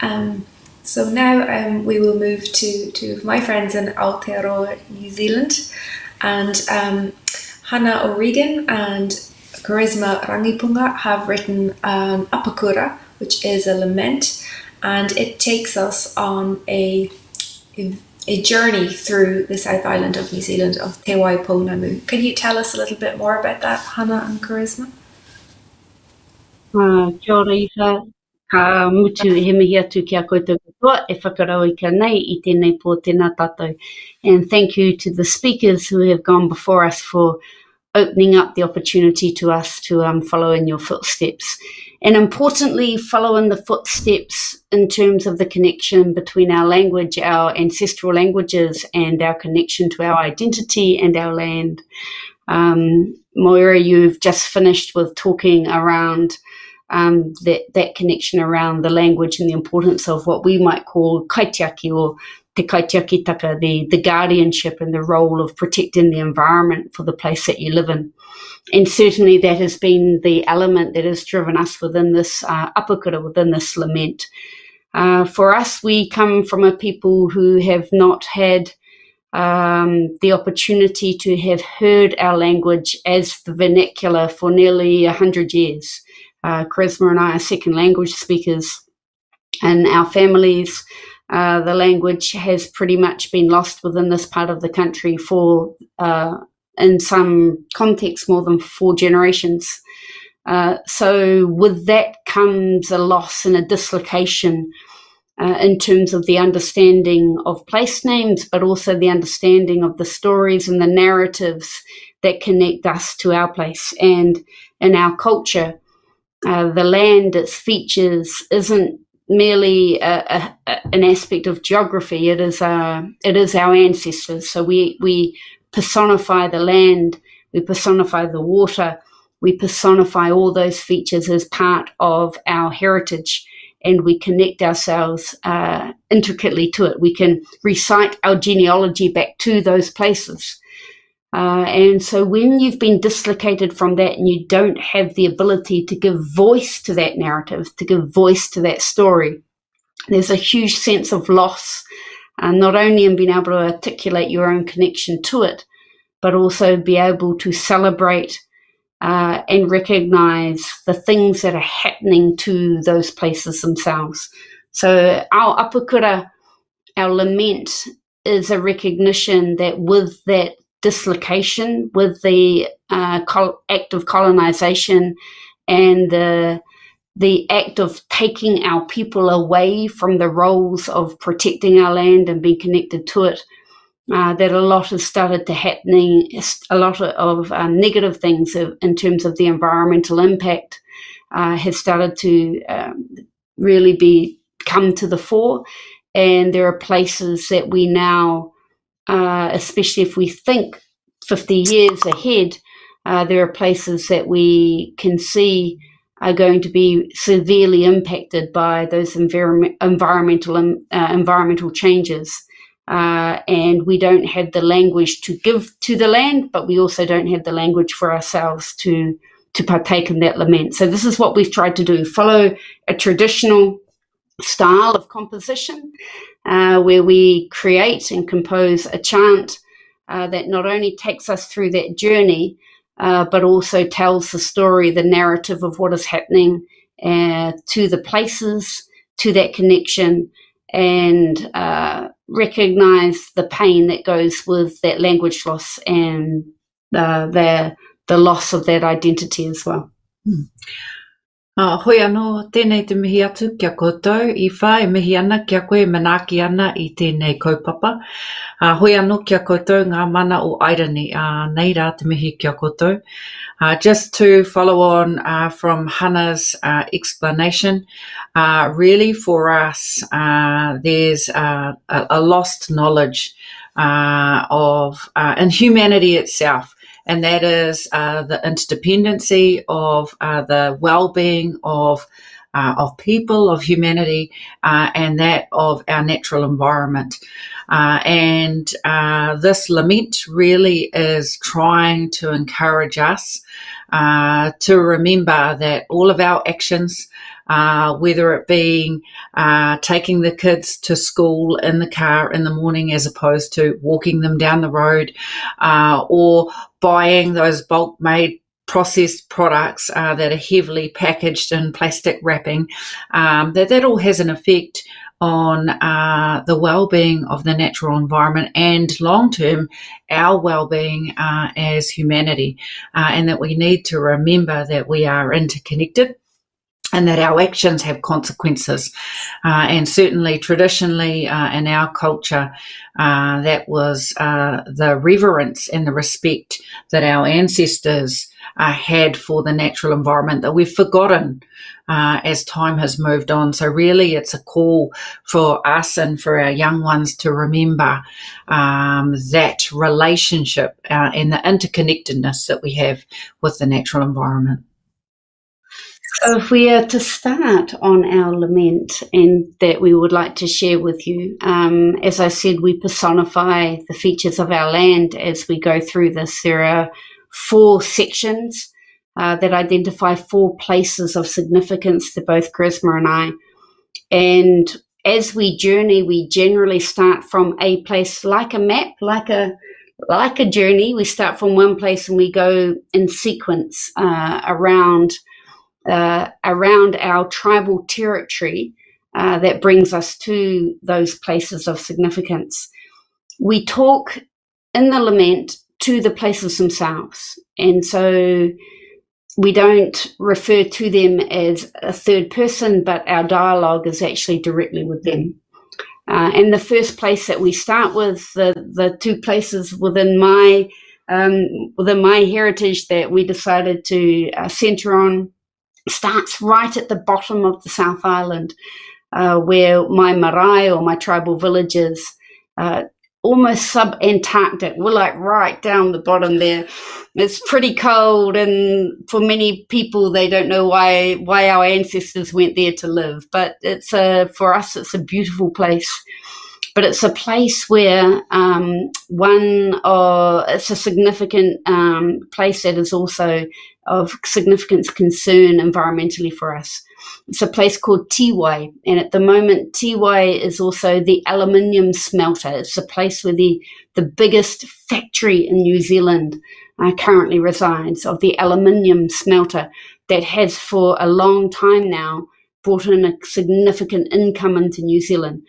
Um, so now um, we will move to two of my friends in Aotearoa, New Zealand, and um, Hana O'Regan and Charisma Rangipunga have written um, Apakura, which is a lament, and it takes us on a, a, a journey through the South Island of New Zealand of Te Waipounamu. Can you tell us a little bit more about that, Hana and Charisma?
Uh, kia ora ka mutu he mihi atu ki a koutou katoa, e whakarau i ka nei i tēnei pō tēnā tātou. And thank you to the speakers who have gone before us for opening up the opportunity to us to um, follow in your footsteps. And importantly, follow in the footsteps in terms of the connection between our language, our ancestral languages, and our connection to our identity and our land. Um, Moira, you've just finished with talking around um, that, that connection around the language and the importance of what we might call kaitiaki or te kaitiakitaka, the, the guardianship and the role of protecting the environment for the place that you live in. And certainly that has been the element that has driven us within this uh, apakura, within this lament. Uh, for us, we come from a people who have not had um, the opportunity to have heard our language as the vernacular for nearly 100 years. Uh, Charisma and I are second language speakers, and our families uh, the language has pretty much been lost within this part of the country for, uh, in some contexts, more than four generations. Uh, so, with that comes a loss and a dislocation uh, in terms of the understanding of place names, but also the understanding of the stories and the narratives that connect us to our place and in our culture. Uh, the land, its features, isn't merely a, a, an aspect of geography. It is uh, it is our ancestors. So we we personify the land, we personify the water, we personify all those features as part of our heritage, and we connect ourselves uh, intricately to it. We can recite our genealogy back to those places. Uh, and so when you've been dislocated from that and you don't have the ability to give voice to that narrative, to give voice to that story, there's a huge sense of loss, uh, not only in being able to articulate your own connection to it, but also be able to celebrate uh, and recognize the things that are happening to those places themselves. So our apakura, our lament, is a recognition that with that dislocation with the uh, col- act of colonization and the the act of taking our people away from the roles of protecting our land and being connected to it, uh, that a lot has started to happening, a lot of uh, negative things in terms of the environmental impact uh, has started to um, really be come to the fore, and there are places that we now uh, especially if we think 50 years ahead, uh, there are places that we can see are going to be severely impacted by those envir- environmental um, uh, environmental changes. Uh, and we don't have the language to give to the land, but we also don't have the language for ourselves to to partake in that lament. So this is what we've tried to do: follow a traditional style of composition, uh, where we create and compose a chant uh, that not only takes us through that journey, uh, but also tells the story, the narrative of what is happening uh, to the places, to that connection, and uh, recognize the pain that goes with that language loss and uh, the the loss of that identity as well.
Mm. Uh, hoi anō, tēnei te mihi atu kia koutou, i whae mihi ana kia koe manaki ana i tēnei kaupapa. Uh, hoi anō kia koutou ngā mana o Airani, uh, nei rā te mihi kia koutou. Uh, just to follow on uh, from Hannah's uh, explanation, uh, really for us, uh, there's uh, a, a lost knowledge uh, of uh, in humanity itself and that is uh, the interdependency of uh, the well-being of uh, of people, of humanity, uh, and that of our natural environment. Uh, and uh, this lament really is trying to encourage us to remember that all of our actions uh, whether it being uh, taking the kids to school in the car in the morning as opposed to walking them down the road, uh, or buying those bulk made processed products uh, that are heavily packaged in plastic wrapping, um, that that all has an effect on uh, the well-being of the natural environment and long-term our well-being uh, as humanity, uh, and that we need to remember that we are interconnected and that our actions have consequences. Uh, and certainly, traditionally uh, in our culture, uh, that was uh, the reverence and the respect that our ancestors uh, had for the natural environment that we've forgotten uh, as time has moved on. So, really, it's a call for us and for our young ones to remember um, that relationship and the interconnectedness that we have with the natural environment.
If we are to start on our lament and that we would like to share with you, um, as I said, we personify the features of our land as we go through this. There are four sections uh, that identify four places of significance to both Charisma and I. And as we journey, we generally start from a place like a map, like a like a journey. We start from one place and we go in sequence uh, around uh, around our tribal territory uh, that brings us to those places of significance. We talk in the lament to the places themselves. And so we don't refer to them as a third person, but our dialogue is actually directly with them. Uh, and the first place that we start with, the, the two places within my um, within my heritage that we decided to uh, centre on starts right at the bottom of the South Island, uh, where my marae or my tribal villages, uh, almost sub Antarctic, we're like right down the bottom there. It's pretty cold, and for many people, they don't know why why our ancestors went there to live. But it's a for us, it's a beautiful place but it's a place where um, one uh, it's a significant um, place that is also of significant concern environmentally for us. It's a place called Tiwai, and at the moment, Tiwai is also the aluminium smelter. It's a place where the, the biggest factory in New Zealand uh, currently resides of the aluminium smelter that has for a long time now brought in a significant income into New Zealand.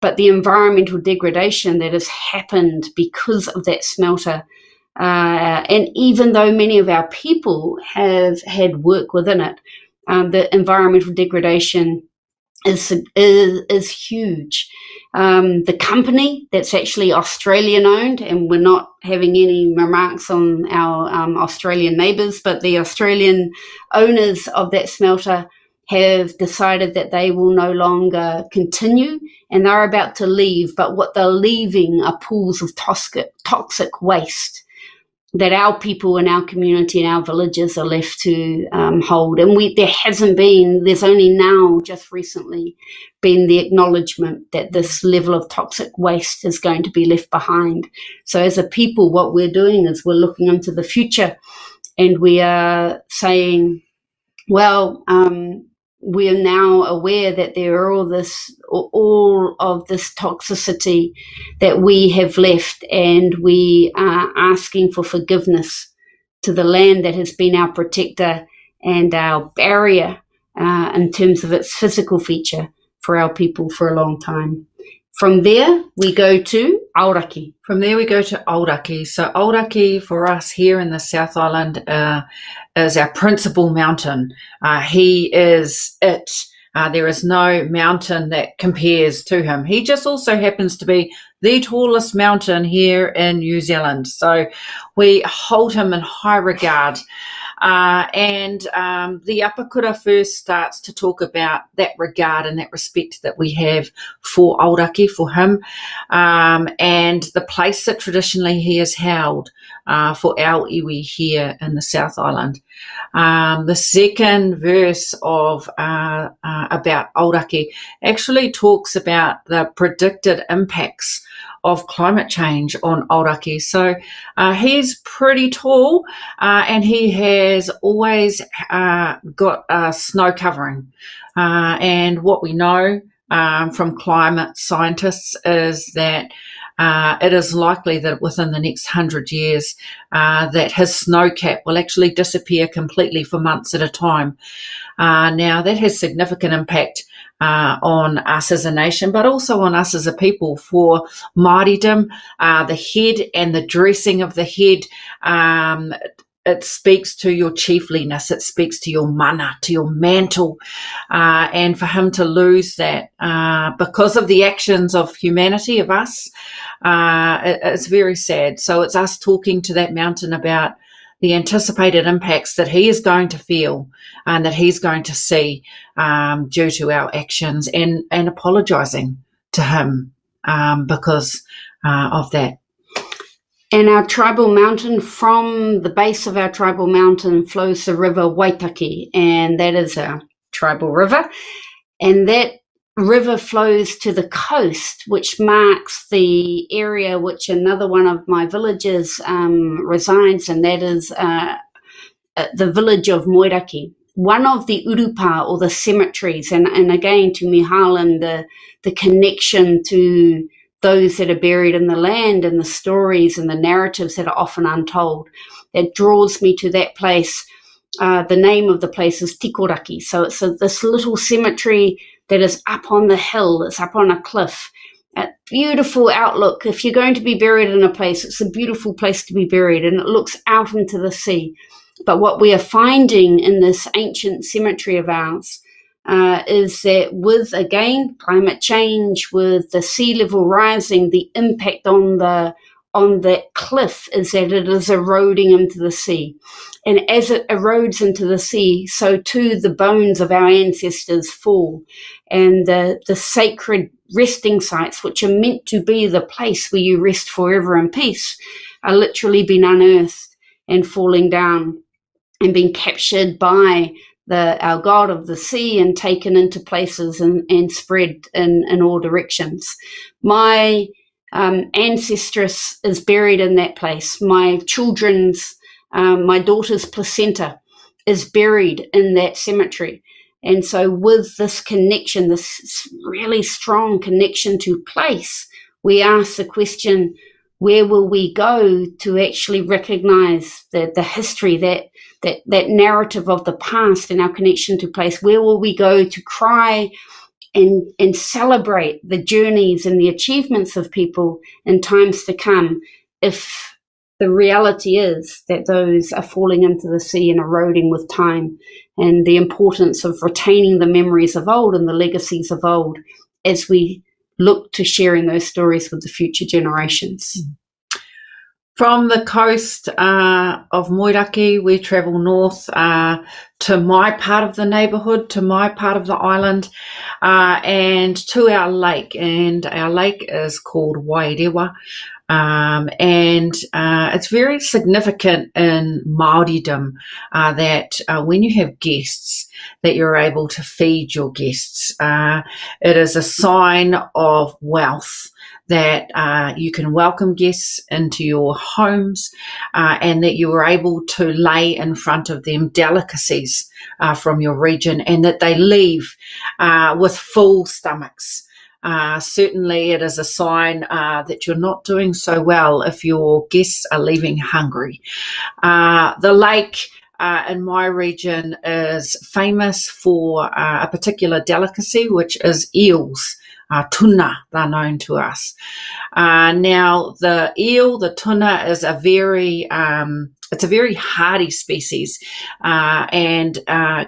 But the environmental degradation that has happened because of that smelter uh, and even though many of our people have had work within it, um, the environmental degradation is is, is huge. Um, the company that's actually Australian owned, and we're not having any remarks on our um, Australian neighbours, but the Australian owners of that smelter have decided that they will no longer continue and they're about to leave. But what they're leaving are pools of toxic, toxic waste that our people in our community and our villages are left to um, hold. And we, there hasn't been, there's only now, just recently, been the acknowledgement that this level of toxic waste is going to be left behind. So, as a people, what we're doing is we're looking into the future and we are saying, well, um, we are now aware that there are all this all of this toxicity that we have left and we are asking for forgiveness to the land that has been our protector and our barrier uh, in terms of its physical feature for our people for a long time. From there, we go to Aoraki.
From there, we go to Aoraki. So, Aoraki for us here in the South Island uh, is our principal mountain. Uh, he is it. Uh, there is no mountain that compares to him. He just also happens to be the tallest mountain here in New Zealand. So we hold him in high regard. Uh, and um, the Apakura first starts to talk about that regard and that respect that we have for Aoraki, for him, um, and the place that traditionally he is held uh, for our iwi here in the South Island. Um, the second verse of uh, uh about Aoraki actually talks about the predicted impacts of climate change on Aoraki. So uh, he's pretty tall uh, and he has always uh, got snow covering. Uh, and what we know um, from climate scientists is that uh, it is likely that within the next hundred years, uh, that his snow cap will actually disappear completely for months at a time. Uh, now that has significant impact uh, on us as a nation, but also on us as a people. For Māoridom, uh, the head and the dressing of the head um, it speaks to your chiefliness, it speaks to your mana, to your mantle. Uh, and for him to lose that uh, because of the actions of humanity, of us, uh, it, it's very sad. So it's us talking to that mountain about the anticipated impacts that he is going to feel and that he's going to see um, due to our actions and, and apologizing to him um, because uh, of that.
And our tribal mountain, from the base of our tribal mountain, flows the river Waitaki, and that is our tribal river. And that river flows to the coast, which marks the area which another one of my villages um, resides, and that is uh, uh, the village of Moeraki. One of the urupa or the cemeteries, and, and again to Micheál and the, the connection to those that are buried in the land and the stories and the narratives that are often untold. That draws me to that place. Uh, the name of the place is Tikoraki. So it's a, this little cemetery that is up on the hill, it's up on a cliff. A beautiful outlook. If you're going to be buried in a place, it's a beautiful place to be buried and it looks out into the sea. But what we are finding in this ancient cemetery of ours uh, is that with again climate change, with the sea level rising, the impact on the on that cliff is that it is eroding into the sea. And as it erodes into the sea, so too the bones of our ancestors fall. And the, the sacred resting sites, which are meant to be the place where you rest forever in peace, are literally being unearthed and falling down and being captured by the our god of the sea and taken into places and, and spread in, in all directions. My um, ancestress is buried in that place. My children's, um, my daughter's placenta is buried in that cemetery. And so, with this connection, this really strong connection to place, we ask the question where will we go to actually recognize the, the history, that, that, that narrative of the past and our connection to place? Where will we go to cry and, and celebrate the journeys and the achievements of people in times to come if the reality is that those are falling into the sea and eroding with time and the importance of retaining the memories of old and the legacies of old as we look to sharing those stories with the future generations. Mm.
From the coast uh, of Moeraki, we travel north uh, to my part of the neighbourhood, to my part of the island, uh, and to our lake. And our lake is called Wairewa. Um, and uh, it's very significant in Māoridom uh, that uh, when you have guests, that you're able to feed your guests. Uh, it is a sign of wealth that uh, you can welcome guests into your homes uh, and that you are able to lay in front of them delicacies from your region and that they leave with full stomachs. Uh, certainly, it is a sign uh, that you're not doing so well if your guests are leaving hungry. Uh, the lake uh, in my region is famous for uh, a particular delicacy, which is eels. Uh, tuna, they're known to us. now, the eel, the tuna, is a very um, it's a very hardy species and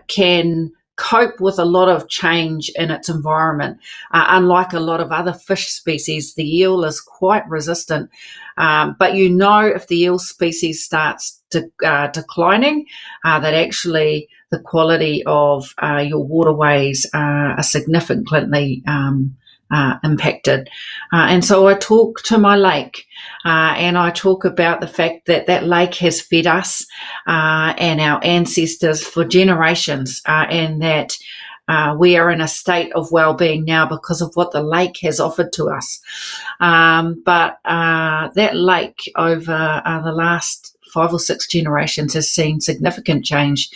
can cope with a lot of change in its environment. Uh, unlike a lot of other fish species, the eel is quite resistant. Um, but you know, if the eel species starts to, uh, declining, uh, that actually the quality of uh, your waterways are significantly um, uh, impacted. Uh, and so I talk to my lake uh, and I talk about the fact that that lake has fed us uh, and our ancestors for generations uh, and that uh, we are in a state of well-being now because of what the lake has offered to us. Um, but that lake over the last five or six generations has seen significant change.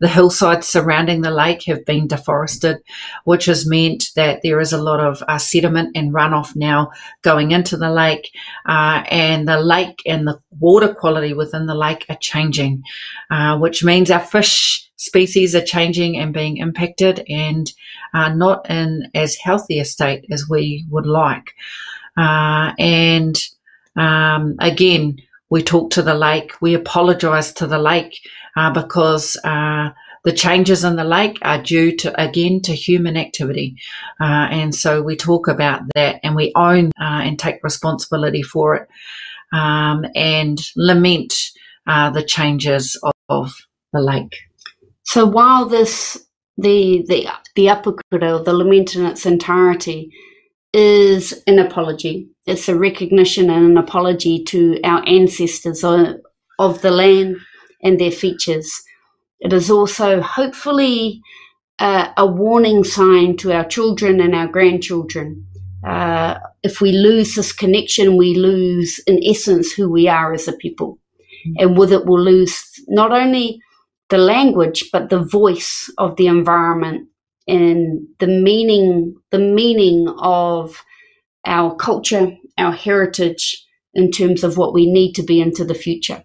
The hillsides surrounding the lake have been deforested, which has meant that there is a lot of uh, sediment and runoff now going into the lake, uh, and the lake and the water quality within the lake are changing, uh, which means our fish species are changing and being impacted and are not in as healthy a state as we would like. Uh, and um, again, we talk to the lake, we apologize to the lake uh, because uh, the changes in the lake are due to, again, to human activity. Uh, and so we talk about that and we own uh, and take responsibility for it um, and lament uh, the changes of, of the lake.
So while this the the the apakura, the lament in its entirety, is an apology. It's a recognition and an apology to our ancestors of, of the land and their features. It is also hopefully uh, a warning sign to our children and our grandchildren. Uh, if we lose this connection, we lose, in essence, who we are as a people. Mm-hmm. And with it, we'll lose not only the language, but the voice of the environment and the meaning, the meaning of our culture, our heritage in terms of what we need to be into the future.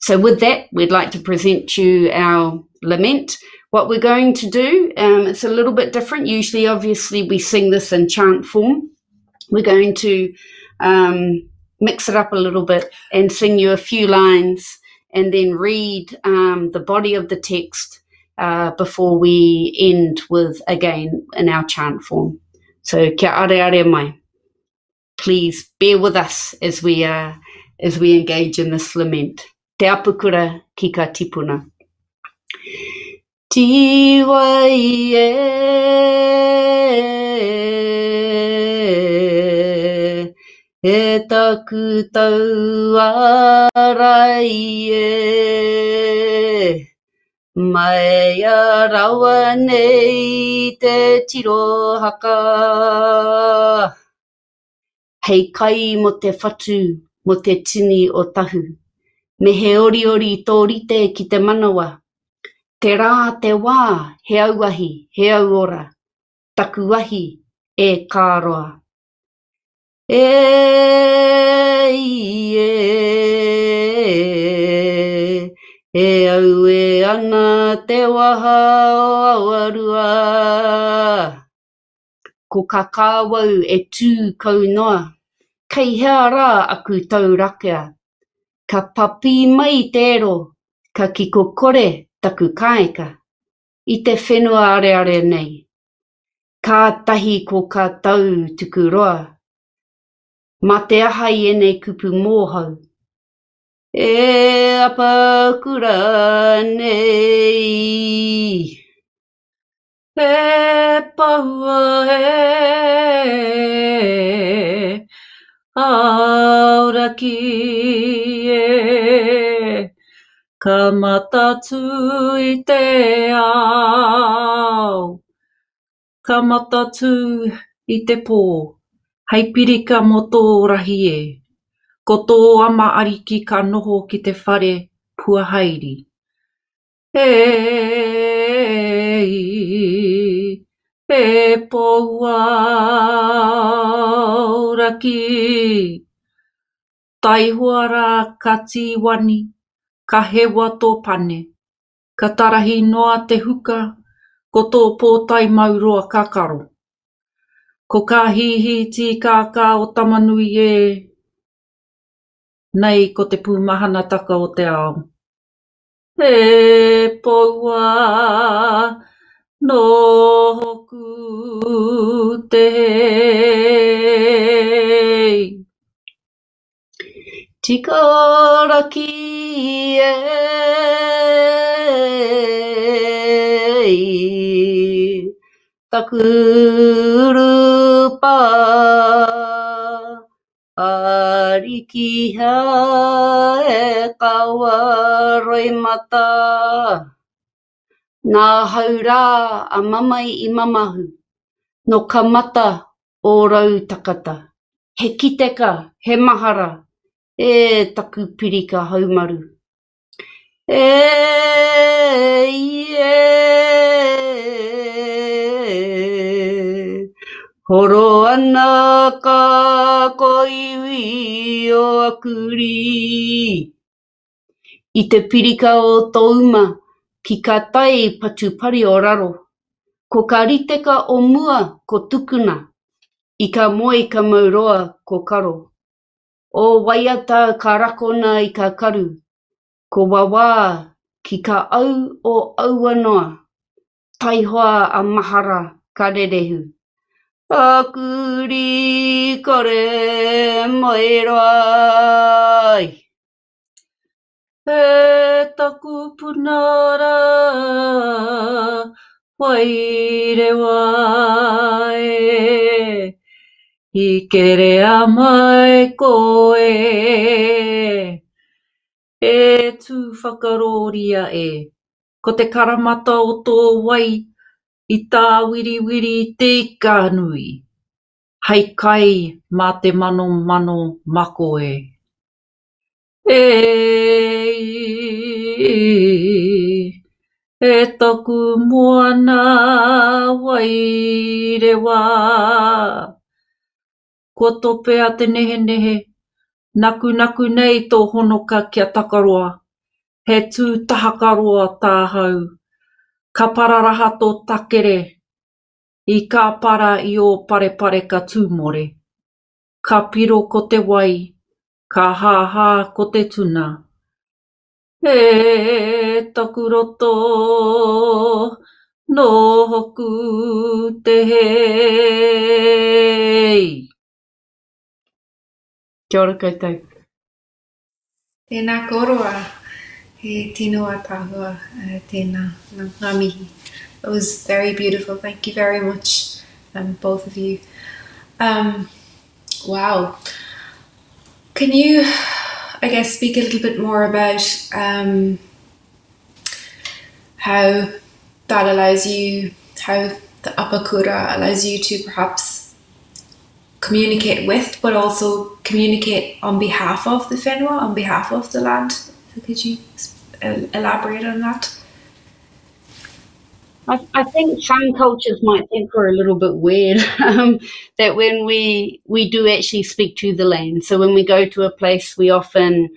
So with that, we'd like to present you our lament. What we're going to do, um, it's a little bit different. Usually, obviously, we sing this in chant form. We're going to um, mix it up a little bit and sing you a few lines and then read um, the body of the text uh, before we end with again in our chant form. So kia are are mai. Please bear with us as we uh, as we engage in this lament. Te apakura ki ka tipuna. Tiwai e taku tau arai e mai a rawa nei te tiro haka hei kai mo te whatu mo te tini o tahu. Me he ori ori tō rite ki te manawa. Te rā te wā he auahi he auora taku ahi, e kāroa. E e e au e ana te waha o awarua. Ko ka kāwau e tū kaunoa, kei hea rā aku tau rakea. Ka papi mai tēro, ka kiko kore taku kāeka. I te whenua are are nei. Ka tahi ko ka tau tuku roa. Ma te aha i enei kupu mōhau. E apakura nei. E paua e aura ki e ka matatu i te ao. Ka matatu i te pō hei pirika mo tō rahi e. Ko tō ama ariki ka noho ki te whare puahairi. Hei, e poua raki. Tai huara ka tīwani, ka hewa tō pane. Ka tarahi noa te huka, ko tō pōtai mauroa kakaro. Ko ka hihi tī kākā o tamanui e. Nei ko te pūmahana taka o te ao. He poua no hoku te hei. Tika raki e takuru rupa ariki ha e kaua roi mata Nā haurā a mamai i mamahu, no ka mata o rau takata. He kiteka, he mahara, e taku pirika haumaru. E, e, horo ana ka koiwi o akuri. I te pirika o touma, ki ka tai patu pari o raro. Ko ka riteka o mua ko tukuna, i ka moe ka mauroa ko karo. O waiata ka rakona i ka karu, ko wawā ki ka au o auanoa, taihoa a mahara ka rerehu. Akuri kore mairoai.
He taku punara waire wae. I kere a mai koe. E tū whakaroria e. Ko te karamata o tō wai i tā wiriwiri te ika nui. Hei kai mā te mano mano e. E, taku moana wairewa. Ko tō te nehe nehe, naku naku nei tō honoka kia takaroa. He tū tahakaroa tāhau. Ka pararaha tō takere, i ka para i o pare pare ka tūmore. Ka piro ko te wai, ka hāhā ko te tuna. E taku roto, no hoku te hei.
Kia ora koutou.
Tēnā koroa, he tino a tahua, uh, tēnā ngā ngā mihi. It was very beautiful. Thank you very much, um, both of you. Um, wow. Can you, I guess, speak a little bit more about um, how that allows you, how the apakura allows you to perhaps communicate with, but also communicate on behalf of the Whenua, on behalf of the land? So could you uh, elaborate on that?
I, I think some cultures might think we're a little bit weird um, that when we we do actually speak to the land. So when we go to a place, we often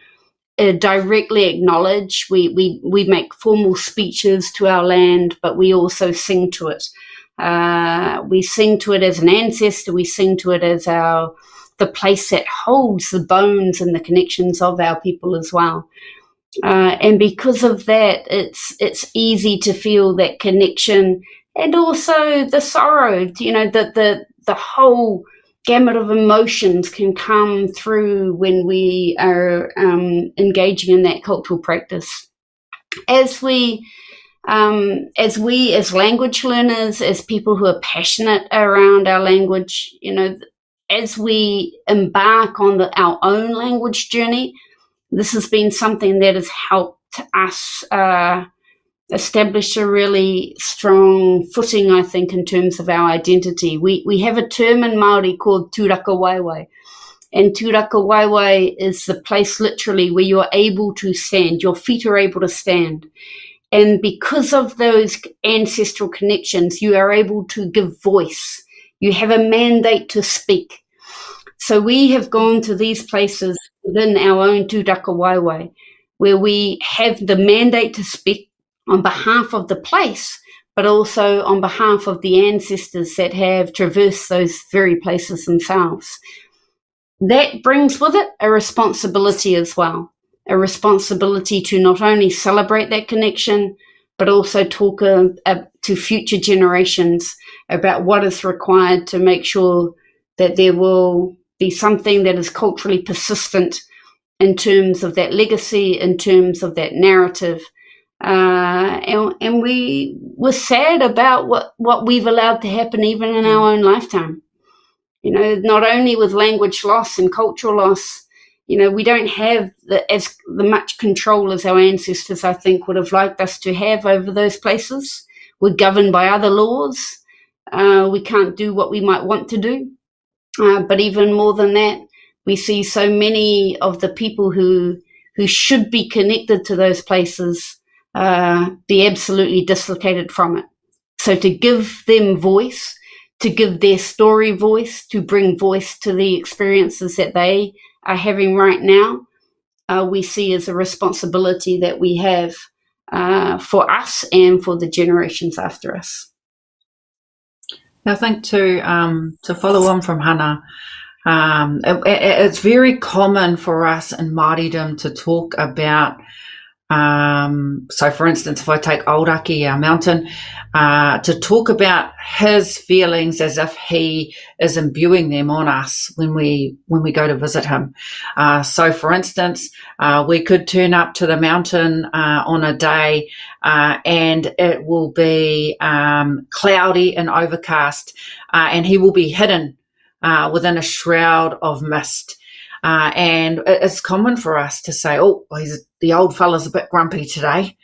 uh, directly acknowledge. We we we make formal speeches to our land, but we also sing to it. Uh, we sing to it as an ancestor. We sing to it as our the place that holds the bones and the connections of our people as well. Uh, and because of that, it's it's easy to feel that connection, and also the sorrow. You know that the the whole gamut of emotions can come through when we are um, engaging in that cultural practice. As we um, as we as language learners, as people who are passionate around our language, you know, as we embark on the, our own language journey, this has been something that has helped us uh, establish a really strong footing, I think, in terms of our identity. We we have a term in Maori called Turaka Waiwai. And Turaka Waiwai is the place literally where you're able to stand, your feet are able to stand. And because of those ancestral connections, you are able to give voice. You have a mandate to speak. So we have gone to these places within our own Tūraka Waiwai, where we have the mandate to speak on behalf of the place, but also on behalf of the ancestors that have traversed those very places themselves. That brings with it a responsibility as well a responsibility to not only celebrate that connection, but also talk to future generations about what is required to make sure that there will be something that is culturally persistent in terms of that legacy, in terms of that narrative. Uh, and, and we were sad about what, what we've allowed to happen even in our own lifetime. You know, not only with language loss and cultural loss, you know, we don't have the, as the much control as our ancestors, I think, would have liked us to have over those places. We're governed by other laws. Uh, we can't do what we might want to do. Uh, but even more than that, we see so many of the people who who should be connected to those places uh, be absolutely dislocated from it. So to give them voice, to give their story voice, to bring voice to the experiences that they are having right now, uh, we see as a responsibility that we have uh, for us and for the generations after us.
I think to um, to follow on from Hana, um, it, it's very common for us in Māoridom to talk about um, so, for instance, if I take Aoraki, our mountain, uh, to talk about his feelings as if he is imbuing them on us when we when we go to visit him. Uh, so, for instance, uh, we could turn up to the mountain uh, on a day uh, and it will be um, cloudy and overcast, uh, and he will be hidden within a shroud of mist. Uh, and it's common for us to say, oh, he's, the old fella's a bit grumpy today.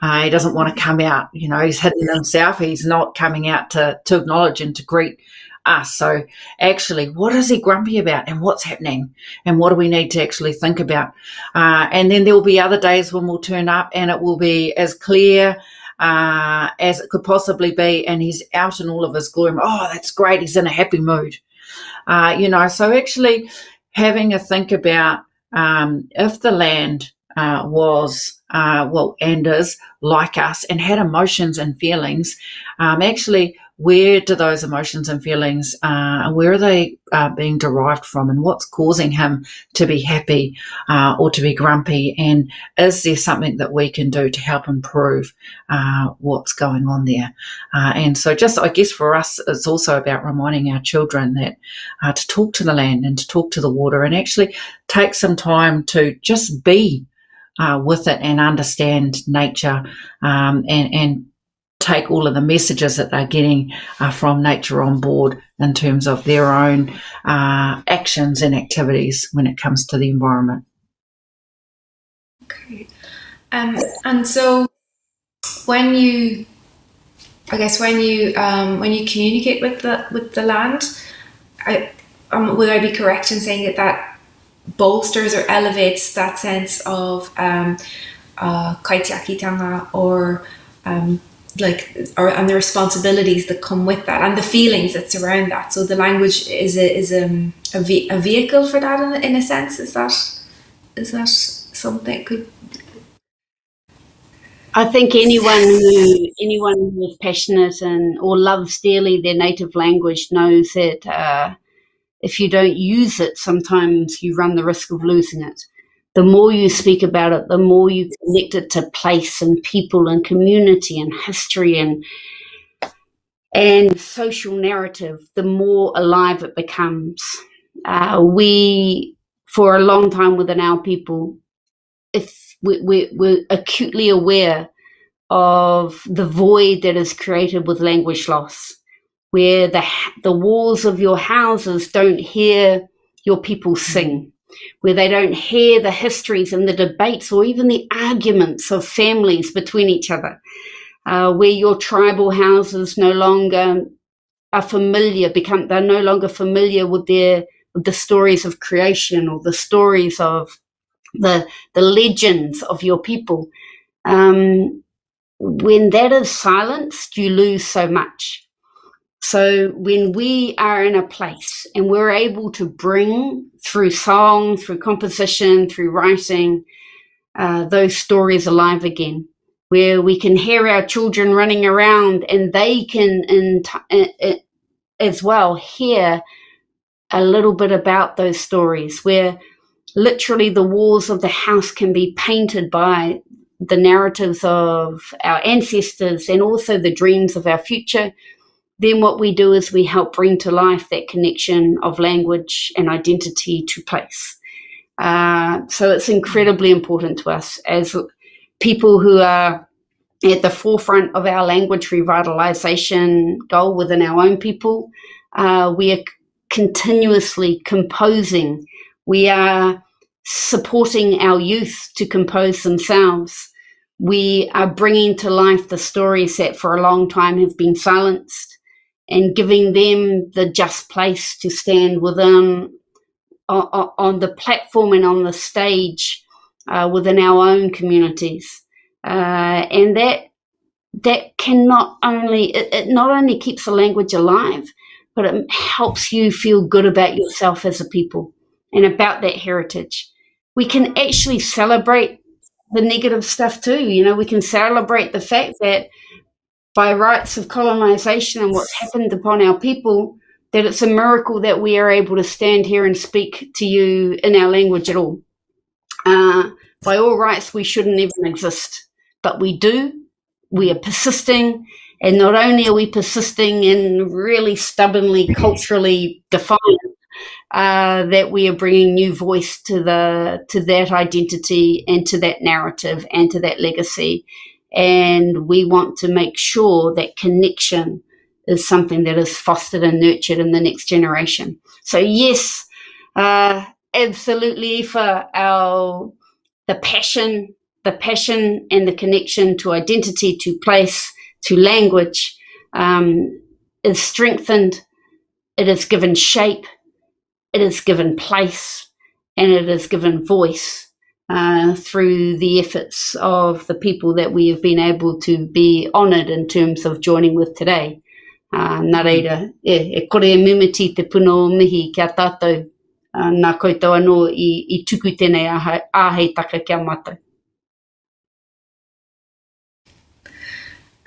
Uh, he doesn't want to come out. You know, he's hidden himself. He's not coming out to, to acknowledge and to greet us. So, actually, what is he grumpy about and what's happening? And what do we need to actually think about? Uh, and then there will be other days when we'll turn up and it will be as clear uh, as it could possibly be. And he's out in all of his gloom. Oh, that's great. He's in a happy mood. Uh, you know, so actually, having a think about um, if the land uh, was, uh, well, and is like us and had emotions and feelings, um, actually where do those emotions and feelings, uh, where are they uh, being derived from and what's causing him to be happy uh, or to be grumpy? And is there something that we can do to help improve uh, what's going on there? Uh, and so just, I guess for us, it's also about reminding our children that uh, to talk to the land and to talk to the water and actually take some time to just be with it and understand nature um, and, and take all of the messages that they're getting uh, from nature on board in terms of their own uh, actions and activities when it comes to the environment.
Okay. Um, and so when you, I guess when you um, when you communicate with the with the land, I, um, would I be correct in saying that that bolsters or elevates that sense of um, uh, kaitiakitanga or um, like or and the responsibilities that come with that and the feelings that surround that. So the language is a is a, a, ve- a vehicle for that in, in a sense. Is that is that something could
I think anyone who anyone who is passionate and or loves dearly their native language knows that uh, if you don't use it, sometimes you run the risk of losing it the more you speak about it, the more you connect it to place and people and community and history and and social narrative, the more alive it becomes. Uh, we, for a long time within our people, if we, we, we're acutely aware of the void that is created with language loss, where the the walls of your houses don't hear your people sing where they don't hear the histories and the debates or even the arguments of families between each other, uh, where your tribal houses no longer are familiar, become they're no longer familiar with their with the stories of creation or the stories of the the legends of your people. Um, when that is silenced, you lose so much. So when we are in a place and we're able to bring through song, through composition, through writing, uh, those stories alive again, where we can hear our children running around and they can, in t- uh, as well, hear a little bit about those stories, where literally the walls of the house can be painted by the narratives of our ancestors and also the dreams of our future then what we do is we help bring to life that connection of language and identity to place. Uh, so it's incredibly important to us as people who are at the forefront of our language revitalization goal within our own people. Uh, we are continuously composing. We are supporting our youth to compose themselves. We are bringing to life the stories that for a long time have been silenced and giving them the just place to stand within on, on the platform and on the stage uh, within our own communities. Uh, and that that can not only it, it not only keeps the language alive, but it helps you feel good about yourself as a people and about that heritage. We can actually celebrate the negative stuff too. You know, we can celebrate the fact that by rights of colonization and what's happened upon our people, that it's a miracle that we are able to stand here and speak to you in our language at all. Uh, by all rights, we shouldn't even exist, but we do. We are persisting, and not only are we persisting in really stubbornly culturally defiant, uh, that we are bringing new voice to the to that identity and to that narrative and to that legacy, and we want to make sure that connection is something that is fostered and nurtured in the next generation. So yes, uh, absolutely for our the passion, the passion and the connection to identity, to place, to language um, is strengthened. It is given shape. It is given place, and it is given voice. Uh, through the efforts of the people that we have been able to be honoured in terms of joining with today. Uh, nā reira, e, e kore e mimiti te puno mihi kia tātou uh, nā koutou anō i, i tuku tēnei āhei taka kia mātou.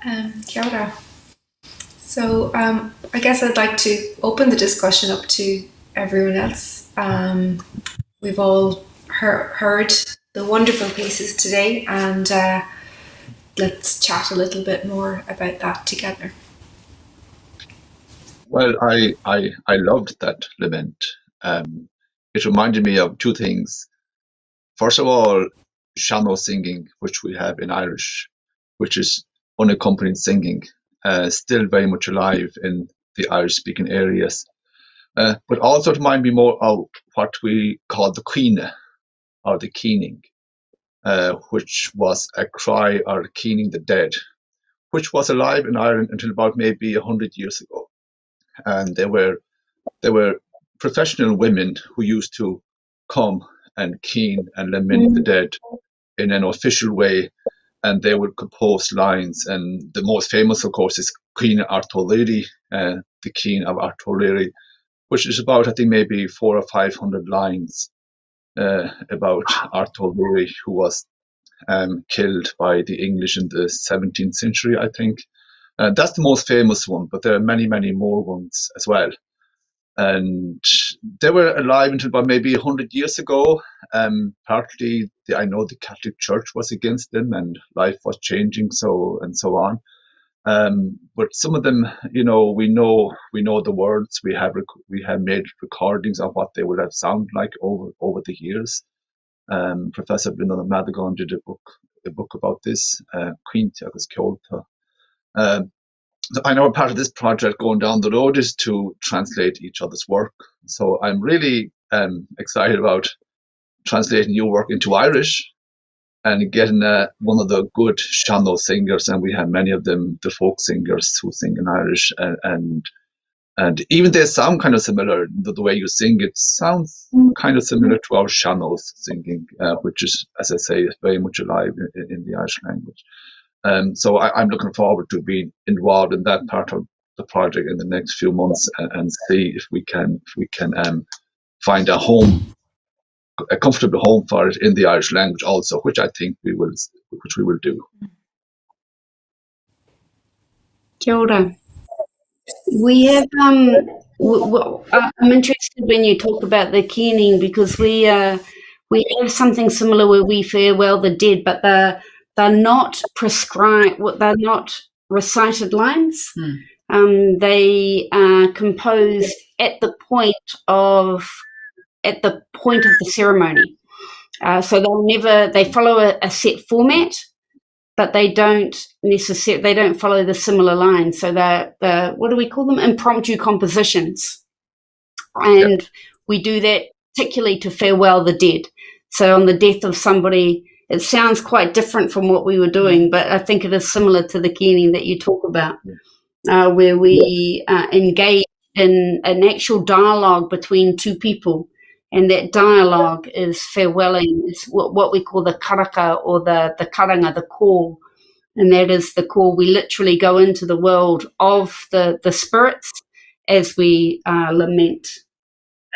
Um, kia ora. So um, I guess I'd like to open the discussion up to everyone else. Um, we've all heard, heard the wonderful pieces today and uh, let's chat a little bit more about that together.
Well, I I I loved that lament. Um, it reminded me of two things. First of all, sean-nós singing, which we have in Irish, which is unaccompanied singing, uh, still very much alive in the Irish-speaking areas. Uh, but also it reminded me more of what we call the Queen or the keening, uh, which was a cry or keening the dead, which was alive in Ireland until about maybe a hundred years ago. And there were there were professional women who used to come and keen and lament mm. the dead in an official way and they would compose lines. And the most famous of course is Caoineadh Airt Uí Laoghaire, uh, the King of Art Ó Laoghaire, which is about I think maybe four or five hundred lines uh, about Art Ó Laoghaire who was um, killed by the English in the 17th century I think uh, that's the most famous one, but there are many, many more ones as well. And they were alive until about maybe 100 years ago. Um, partly, the, I know the Catholic Church was against them and life was changing, so and so on. Um, but some of them, you know, we know we know the words. We have rec- we have made recordings of what they would have sounded like over over the years. Um, Professor Brendan Madigan did a book a book about this, uh, Tiagus Kyoto, um, I know part of this project going down the road is to translate each other's work. So I'm really um, excited about translating your work into Irish and getting uh, one of the good sean-nós singers, and we have many of them, the folk singers who sing in Irish, and and, and even they sound kind of similar. The, the way you sing it sounds kind of similar to our sean-nós singing, uh, which is, as I say, very much alive in, in the Irish language. Um, so I, am looking forward to being involved in that part of the project in the next few months and, and see if we can if we can um, find a home, a comfortable home for it in the Irish language also, which I think we will which we will do.
Kia ora. We have um, uh, I'm interested when you talk about the keening because we uh, we have something similar where we farewell the dead, but the they're not prescribed, they're not recited lines. Mm. Um, they are composed at the point of at the point of the ceremony. Uh, so they'll never they follow a, a, set format, but they don't necessarily they don't follow the similar lines. So they're, the what do we call them? Impromptu compositions, and yep. we do that particularly to farewell the dead. So on the death of somebody, it sounds quite different from what we were doing, but I think it is similar to the keening that you talk about, uh, where we uh, engage in an actual dialogue between two people. And that dialogue is farewelling, is what, what we call the karaka or the, the karanga, the call. And that is the call. We literally go into the world of the, the spirits as we uh, lament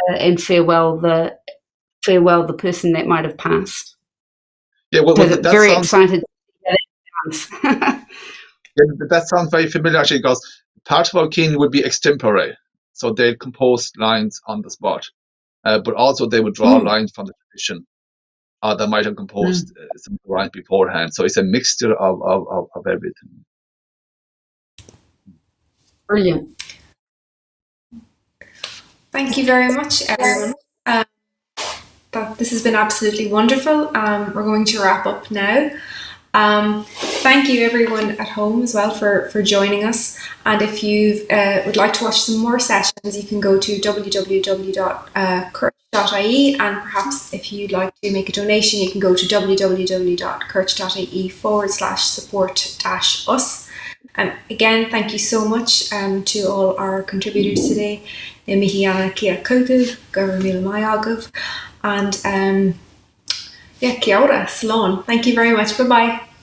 uh, and farewell the farewell the person that might have passed.
Yeah, well, well that
very
sounds,
excited.
yeah, that sounds very familiar actually because part of our king would be extempore. So they'd compose lines on the spot, uh, but also they would draw
Mm.
lines from the tradition. Uh, that might have composed uh, some lines beforehand. So it's a mixture of, of, of, of everything.
Brilliant.
Thank you very much, everyone. Um, that, this has been absolutely wonderful. Um, we're going to wrap up now. Um, thank you, everyone at home as well, for, for joining us. And if you uh, would like to watch some more sessions, you can go to www.cuirt.ie. And perhaps if you'd like to make a donation, you can go to www.cuirt.ie forward slash support dash us. Um, again, thank you so much um, to all our contributors today. Mihiana Kia Koutu, Gurumil Mayagov, and um, yeah, Kia ora, Salon. Thank you very much. Bye bye.